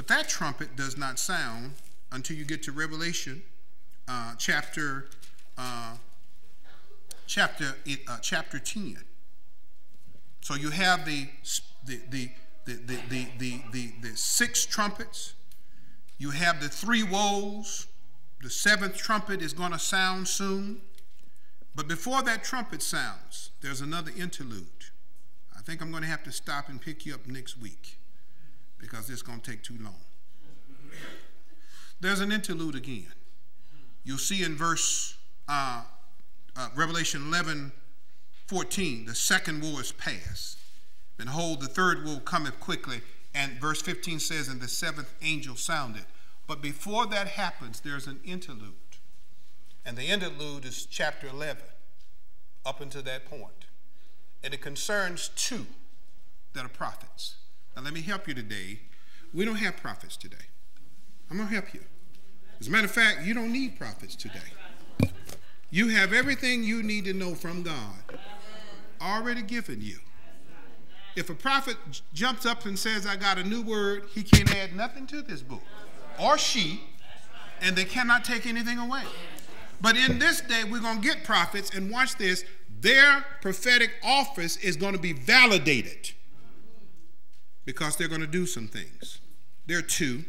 A: But that trumpet does not sound until you get to Revelation uh, chapter uh, chapter uh, chapter 10. So you have the the the the the the, the, the, the six trumpets. You have the three woes. The seventh trumpet is going to sound soon. But before that trumpet sounds, there's another interlude. I think I'm going to have to stop and pick you up next week because it's going to take too long. There's an interlude again. You'll see in verse uh, uh, Revelation 11 14, the second war is past. Behold, the third war cometh quickly. And verse 15 says, And the seventh angel sounded. But before that happens, there's an interlude. And the interlude is chapter 11, up until that point. And it concerns two that are prophets. Now, let me help you today. We don't have prophets today. I'm going to help you. As a matter of fact, you don't need prophets today. You have everything you need to know from God already given you. If a prophet jumps up and says, I got a new word, he can't add nothing to this book. Or she, and they cannot take anything away. But in this day, we're going to get prophets, and watch this, their prophetic office is going to be validated because they're going to do some things. There are two.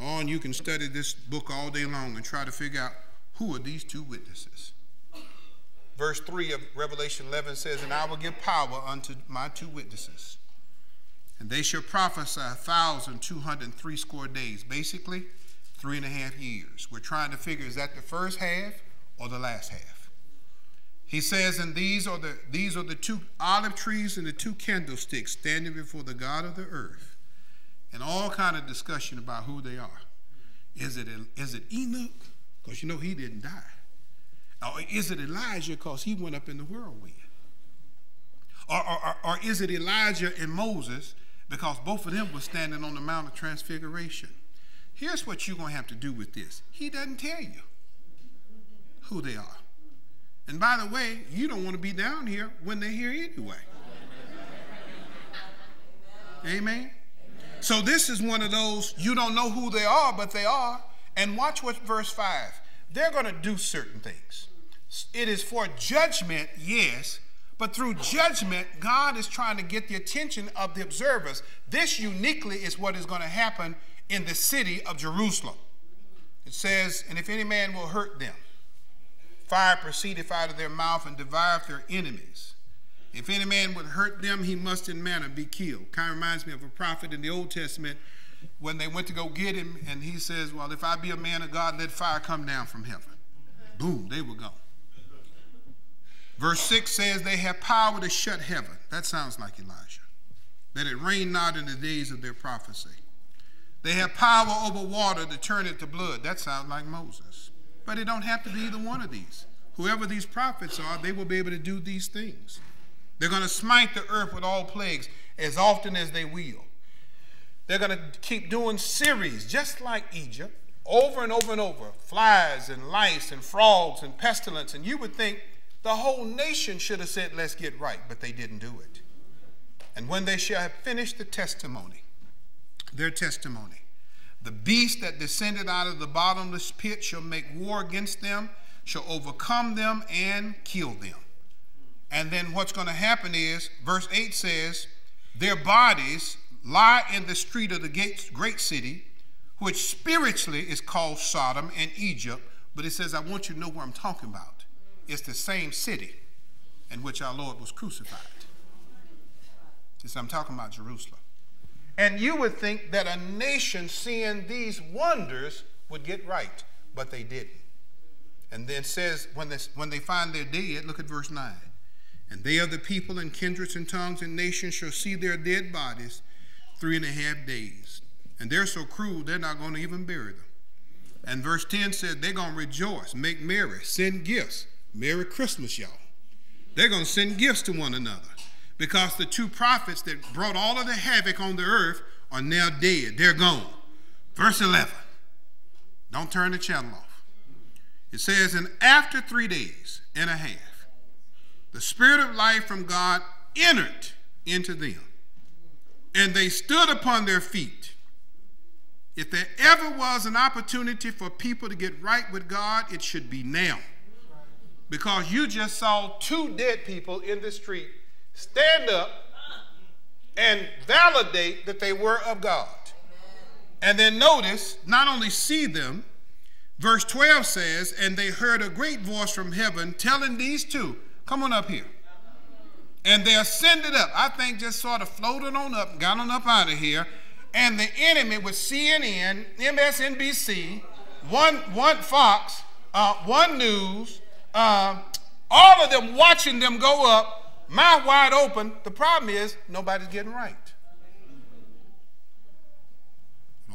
A: Oh, and you can study this book all day long and try to figure out who are these two witnesses. Verse 3 of Revelation 11 says, And I will give power unto my two witnesses, and they shall prophesy a thousand two hundred and three score days. Basically, three and a half years. We're trying to figure is that the first half or the last half? He says, and these are the these are the two olive trees and the two candlesticks standing before the God of the earth, and all kind of discussion about who they are. Is it is it Enoch? Because you know he didn't die. Or is it Elijah? Because he went up in the whirlwind. Or, or, or, is it Elijah and Moses? Because both of them were standing on the Mount of Transfiguration. Here's what you're going to have to do with this. He doesn't tell you who they are. And by the way, you don't want to be down here when they're here anyway. Amen. So this is one of those you don't know who they are, but they are. And watch what verse 5. They're going to do certain things. It is for judgment, yes, But through judgment, God is trying to get the attention of the observers. This uniquely is what is going to happen in the city of Jerusalem. It says, And if any man will hurt them, fire proceedeth out of their mouth and devoureth their enemies. If any man would hurt them, he must in manner be killed. Kind of reminds me of a prophet in the Old Testament when they went to go get him, and he says, Well, if I be a man of God, let fire come down from heaven. Boom, they were gone. Verse 6 says, They have power to shut heaven. That sounds like Elijah. That it rain not in the days of their prophecy. They have power over water to turn it to blood. That sounds like Moses. But it don't have to be either one of these. Whoever these prophets are, they will be able to do these things. They're going to smite the earth with all plagues as often as they will. They're going to keep doing series, just like Egypt, over and over and over flies and lice and frogs and pestilence. And you would think the whole nation should have said, Let's get right, but they didn't do it. And when they shall have finished the testimony, their testimony, the beast that descended out of the bottomless pit shall make war against them, shall overcome them, and kill them. And then what's going to happen is, verse 8 says, Their bodies lie in the street of the great city, which spiritually is called Sodom and Egypt. But it says, I want you to know where I'm talking about. It's the same city in which our Lord was crucified. It's, I'm talking about Jerusalem. And you would think that a nation seeing these wonders would get right, but they didn't. And then says, when they, when they find their dead, look at verse 9. And they of the people and kindreds and tongues and nations shall see their dead bodies three and a half days. And they're so cruel, they're not going to even bury them. And verse 10 said, they're going to rejoice, make merry, send gifts. Merry Christmas, y'all. They're going to send gifts to one another because the two prophets that brought all of the havoc on the earth are now dead. They're gone. Verse 11. Don't turn the channel off. It says, And after three days and a half, the Spirit of life from God entered into them and they stood upon their feet. If there ever was an opportunity for people to get right with God, it should be now. Because you just saw two dead people in the street stand up and validate that they were of God. And then notice, not only see them, verse 12 says, and they heard a great voice from heaven telling these two, come on up here. And they ascended up. I think just sort of floated on up, got on up out of here. And the enemy with CNN, MSNBC, one, one Fox, uh, one News, uh, all of them watching them go up, mouth wide open. The problem is nobody's getting right.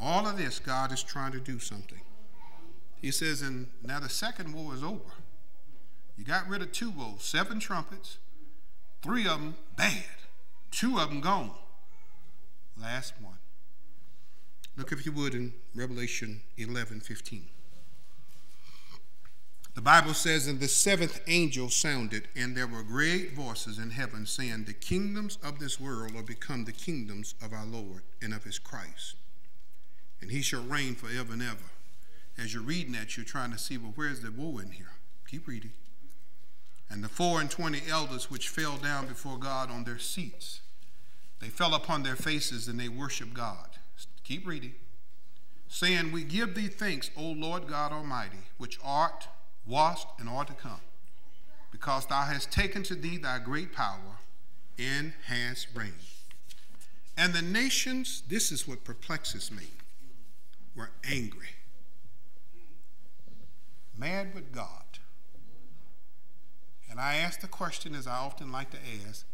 A: all of this, God is trying to do something. He says, and now the second war is over. You got rid of two woes, seven trumpets, Three of them bad, two of them gone. Last one. Look, if you would, in Revelation 11 15. The Bible says, And the seventh angel sounded, and there were great voices in heaven saying, The kingdoms of this world are become the kingdoms of our Lord and of his Christ. And he shall reign forever and ever. As you're reading that, you're trying to see, well, where's the woe in here? Keep reading. And the four and twenty elders which fell down before God on their seats, they fell upon their faces and they worshiped God. Keep reading. Saying, We give thee thanks, O Lord God Almighty, which art, wast, and art to come, because thou hast taken to thee thy great power and hast reigned. And the nations, this is what perplexes me, were angry, mad with God and I ask the question, as I often like to ask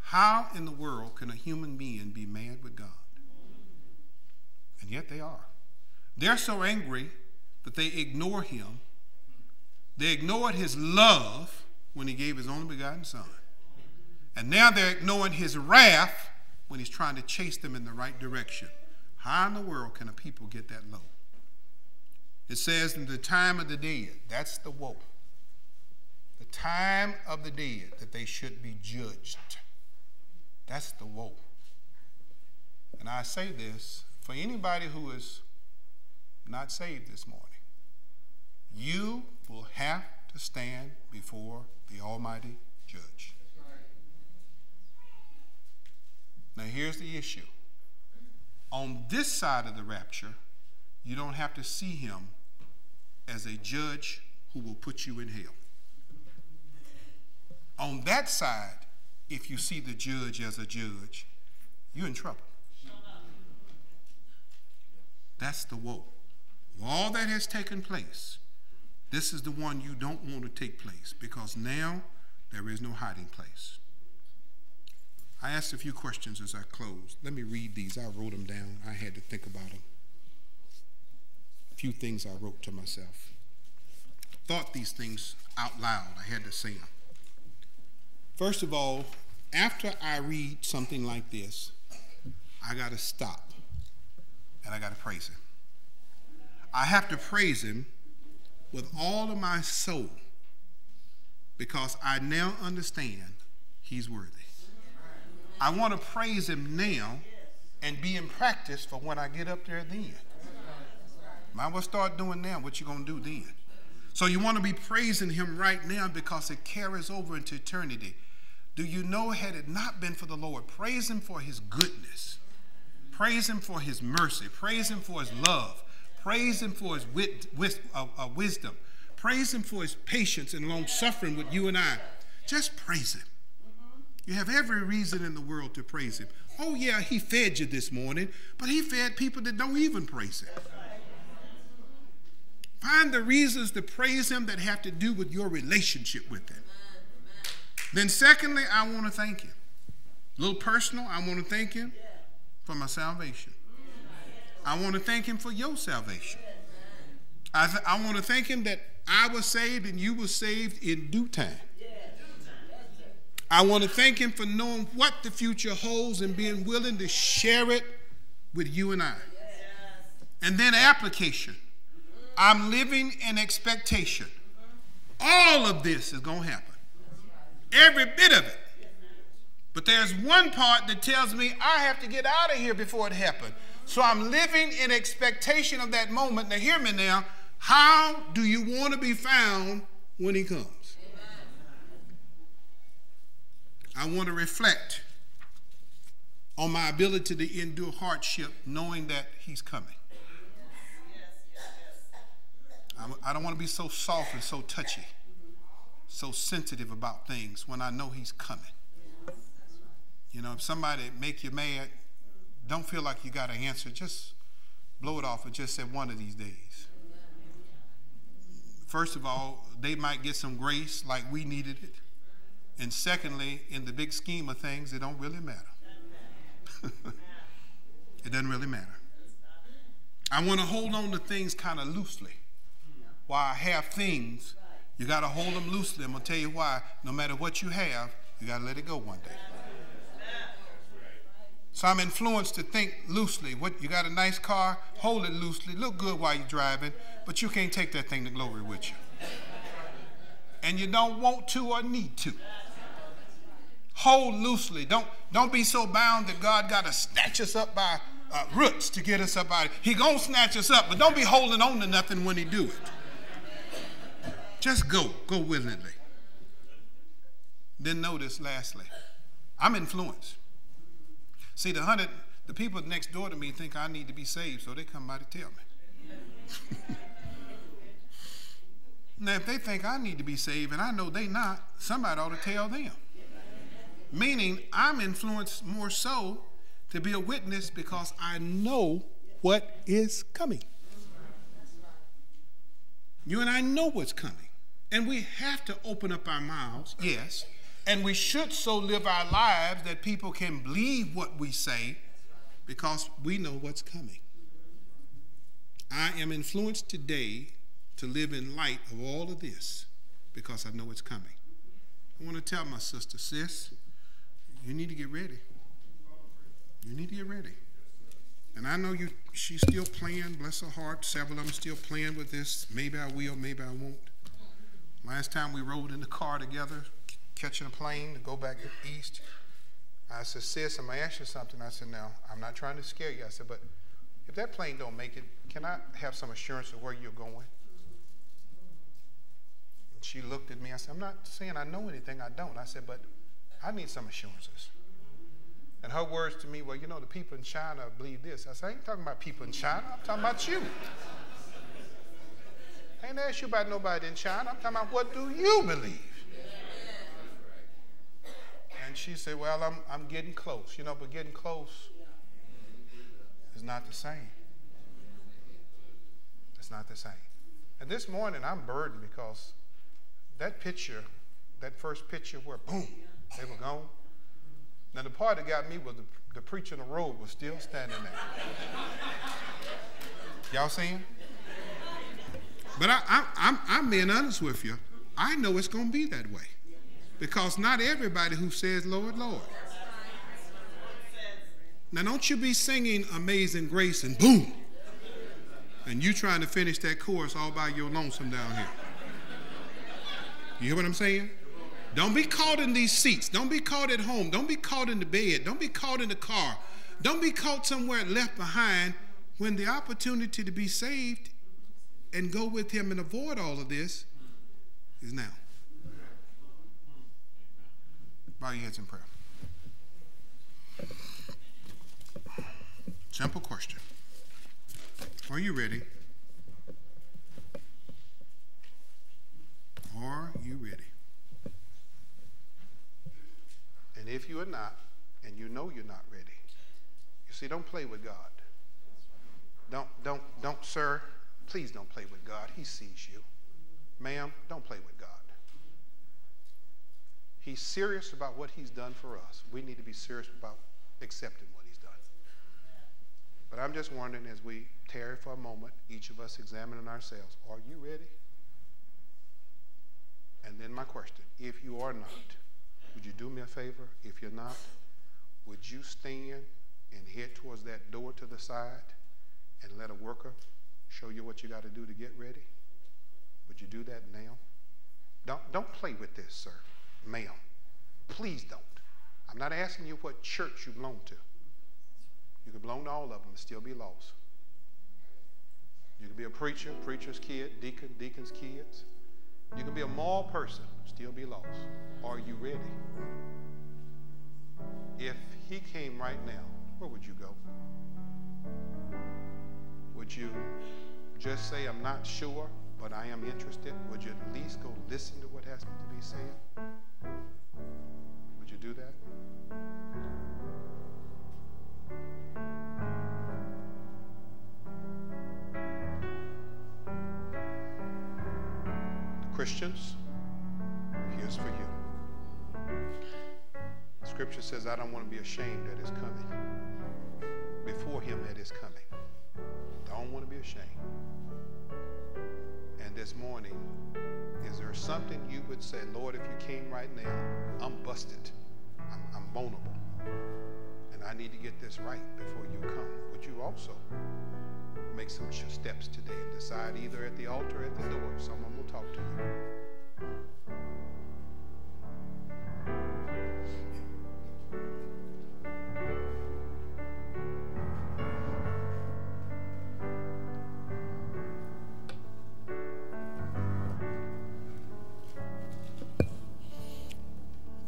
A: how in the world can a human being be mad with God? And yet they are. They're so angry that they ignore him. They ignored his love when he gave his only begotten son. And now they're ignoring his wrath when he's trying to chase them in the right direction. How in the world can a people get that low? It says in the time of the dead, that's the woe The time of the dead that they should be judged. That's the woe. And I say this for anybody who is not saved this morning. You will have to stand before the Almighty Judge. Now, here's the issue. On this side of the rapture, you don't have to see him as a judge who will put you in hell. On that side, if you see the judge as a judge, you're in trouble. That's the woe. All that has taken place, this is the one you don't want to take place because now there is no hiding place. I asked a few questions as I closed. Let me read these. I wrote them down. I had to think about them. A few things I wrote to myself. Thought these things out loud. I had to say them. First of all, after I read something like this, I got to stop and I got to praise Him. I have to praise Him with all of my soul because I now understand He's worthy. I want to praise Him now and be in practice for when I get up there then. Might well start doing now what you going to do then. So you want to be praising Him right now because it carries over into eternity. Do you know, had it not been for the Lord, praise Him for His goodness, praise Him for His mercy, praise Him for His love, praise Him for His wit, uh, uh, wisdom, praise Him for His patience and long suffering with you and I. Just praise Him. You have every reason in the world to praise Him. Oh, yeah, He fed you this morning, but He fed people that don't even praise Him. Find the reasons to praise Him that have to do with your relationship with Him. Then, secondly, I want to thank Him. A little personal, I want to thank Him for my salvation. I want to thank Him for your salvation. I, I want to thank Him that I was saved and you were saved in due time. I want to thank Him for knowing what the future holds and being willing to share it with you and I. And then application. I'm living in expectation. All of this is going to happen. Every bit of it. But there's one part that tells me I have to get out of here before it happens. So I'm living in expectation of that moment. Now, hear me now. How do you want to be found when he comes? I want to reflect on my ability to endure hardship knowing that he's coming. I don't want to be so soft and so touchy so sensitive about things when I know he's coming. You know, if somebody make you mad, don't feel like you got an answer. Just blow it off and just say one of these days. First of all, they might get some grace like we needed it. And secondly, in the big scheme of things, it don't really matter. it doesn't really matter. I want to hold on to things kind of loosely while I have things you got to hold them loosely. I'm going to tell you why. No matter what you have, you got to let it go one day. So I'm influenced to think loosely. What you got a nice car, hold it loosely, look good while you're driving, but you can't take that thing to glory with you. And you don't want to or need to. Hold loosely. Don't don't be so bound that God got to snatch us up by uh, roots to get us up out. Of, he gonna snatch us up, but don't be holding on to nothing when He do it. Just go, go willingly. Then notice, lastly, I'm influenced. See, the hundred, the people next door to me think I need to be saved, so they come by to tell me. now, if they think I need to be saved and I know they not, somebody ought to tell them. Meaning, I'm influenced more so to be a witness because I know what is coming. You and I know what's coming. And we have to open up our mouths, yes. And we should so live our lives that people can believe what we say because we know what's coming. I am influenced today to live in light of all of this because I know it's coming. I want to tell my sister, sis, you need to get ready. You need to get ready. And I know you she's still playing, bless her heart. Several of them still playing with this. Maybe I will, maybe I won't. Last time we rode in the car together, catching a plane to go back east, I said, sis, I'm going to ask you something. I said, now, I'm not trying to scare you. I said, but if that plane don't make it, can I have some assurance of where you're going? And she looked at me. I said, I'm not saying I know anything. I don't. I said, but I need some assurances. And her words to me were, you know, the people in China believe this. I said, I ain't talking about people in China. I'm talking about you. I ain't asked you about nobody in China. I'm talking about what do you believe? And she said, well, I'm, I'm getting close, you know, but getting close is not the same. It's not the same. And this morning I'm burdened because that picture, that first picture where boom, they were gone. Now the part that got me was the, the preacher in the robe was still standing there. Y'all see him? But I, I, I'm, I'm being honest with you. I know it's going to be that way. Because not everybody who says, Lord, Lord. Now, don't you be singing Amazing Grace and boom, and you trying to finish that chorus all by your lonesome down here. You hear what I'm saying? Don't be caught in these seats. Don't be caught at home. Don't be caught in the bed. Don't be caught in the car. Don't be caught somewhere left behind when the opportunity to be saved and go with him and avoid all of this is now. Bow your heads in prayer. Simple question. Are you ready? Are you ready? And if you are not, and you know you're not ready, you see, don't play with God. Don't, don't, don't, sir, please don't play with God. He sees you. Ma'am, don't play with God. He's serious about what he's done for us. We need to be serious about accepting what he's done. But I'm just wondering as we tarry for a moment, each of us examining ourselves, are you ready? And then my question, if you are not, would you do me a favor? If you're not, would you stand and head towards that door to the side and let a worker show you what you got to do to get ready? Would you do that now? Don't, don't play with this, sir, ma'am. Please don't. I'm not asking you what church you belong to. You could belong to all of them and still be lost. You could be a preacher, preacher's kid, deacon, deacon's kids. You can be a moral person, still be lost. Are you ready? If he came right now, where would you go? Would you just say, I'm not sure, but I am interested? Would you at least go listen to what has to be said? Would you do that? Christians, here's for you. Scripture says, I don't want to be ashamed that is coming. Before him that is coming. Don't want to be ashamed. This morning, is there something you would say, Lord, if you came right now, I'm busted. I'm, I'm vulnerable. And I need to get this right before you come. Would you also make some steps today and decide either at the altar or at the door. Someone will talk to you.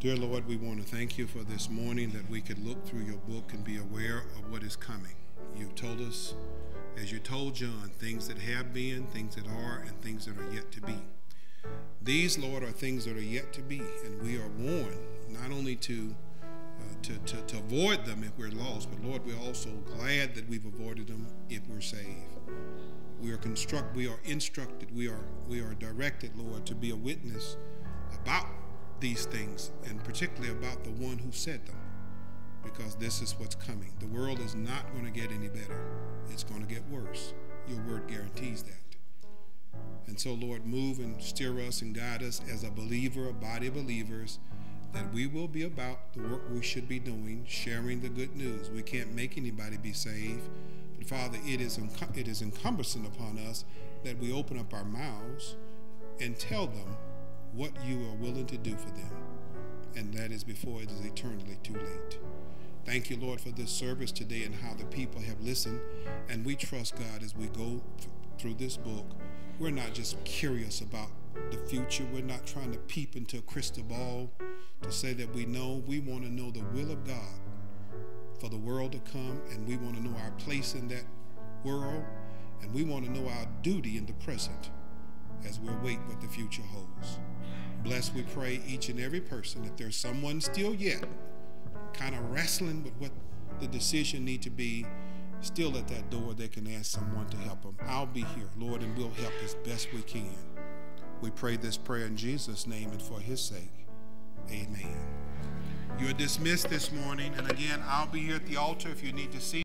A: Dear Lord, we want to thank you for this morning that we could look through your book and be aware of what is coming. You've told us as you told John, things that have been, things that are, and things that are yet to be. These, Lord, are things that are yet to be, and we are warned not only to, uh, to, to, to avoid them if we're lost, but Lord, we're also glad that we've avoided them if we're saved. We are construct, we are instructed, we are we are directed, Lord, to be a witness about these things, and particularly about the one who said them, because this is what's coming. The world is not going to get any better it's going to get worse. Your word guarantees that. And so, Lord, move and steer us and guide us as a believer, a body of believers, that we will be about the work we should be doing, sharing the good news. We can't make anybody be saved. But, Father, it is, it is encompassing upon us that we open up our mouths and tell them what you are willing to do for them. And that is before it is eternally too late. Thank you, Lord, for this service today and how the people have listened. And we trust, God, as we go th- through this book, we're not just curious about the future. We're not trying to peep into a crystal ball to say that we know. We want to know the will of God for the world to come, and we want to know our place in that world, and we want to know our duty in the present as we await what the future holds. Bless, we pray, each and every person. If there's someone still yet kind of wrestling with what the decision need to be, still at that door, they can ask someone to help them. I'll be here, Lord, and we'll help as best we can. We pray this prayer in Jesus' name and for his sake. Amen. You're dismissed this morning, and again, I'll be here at the altar if you need to see.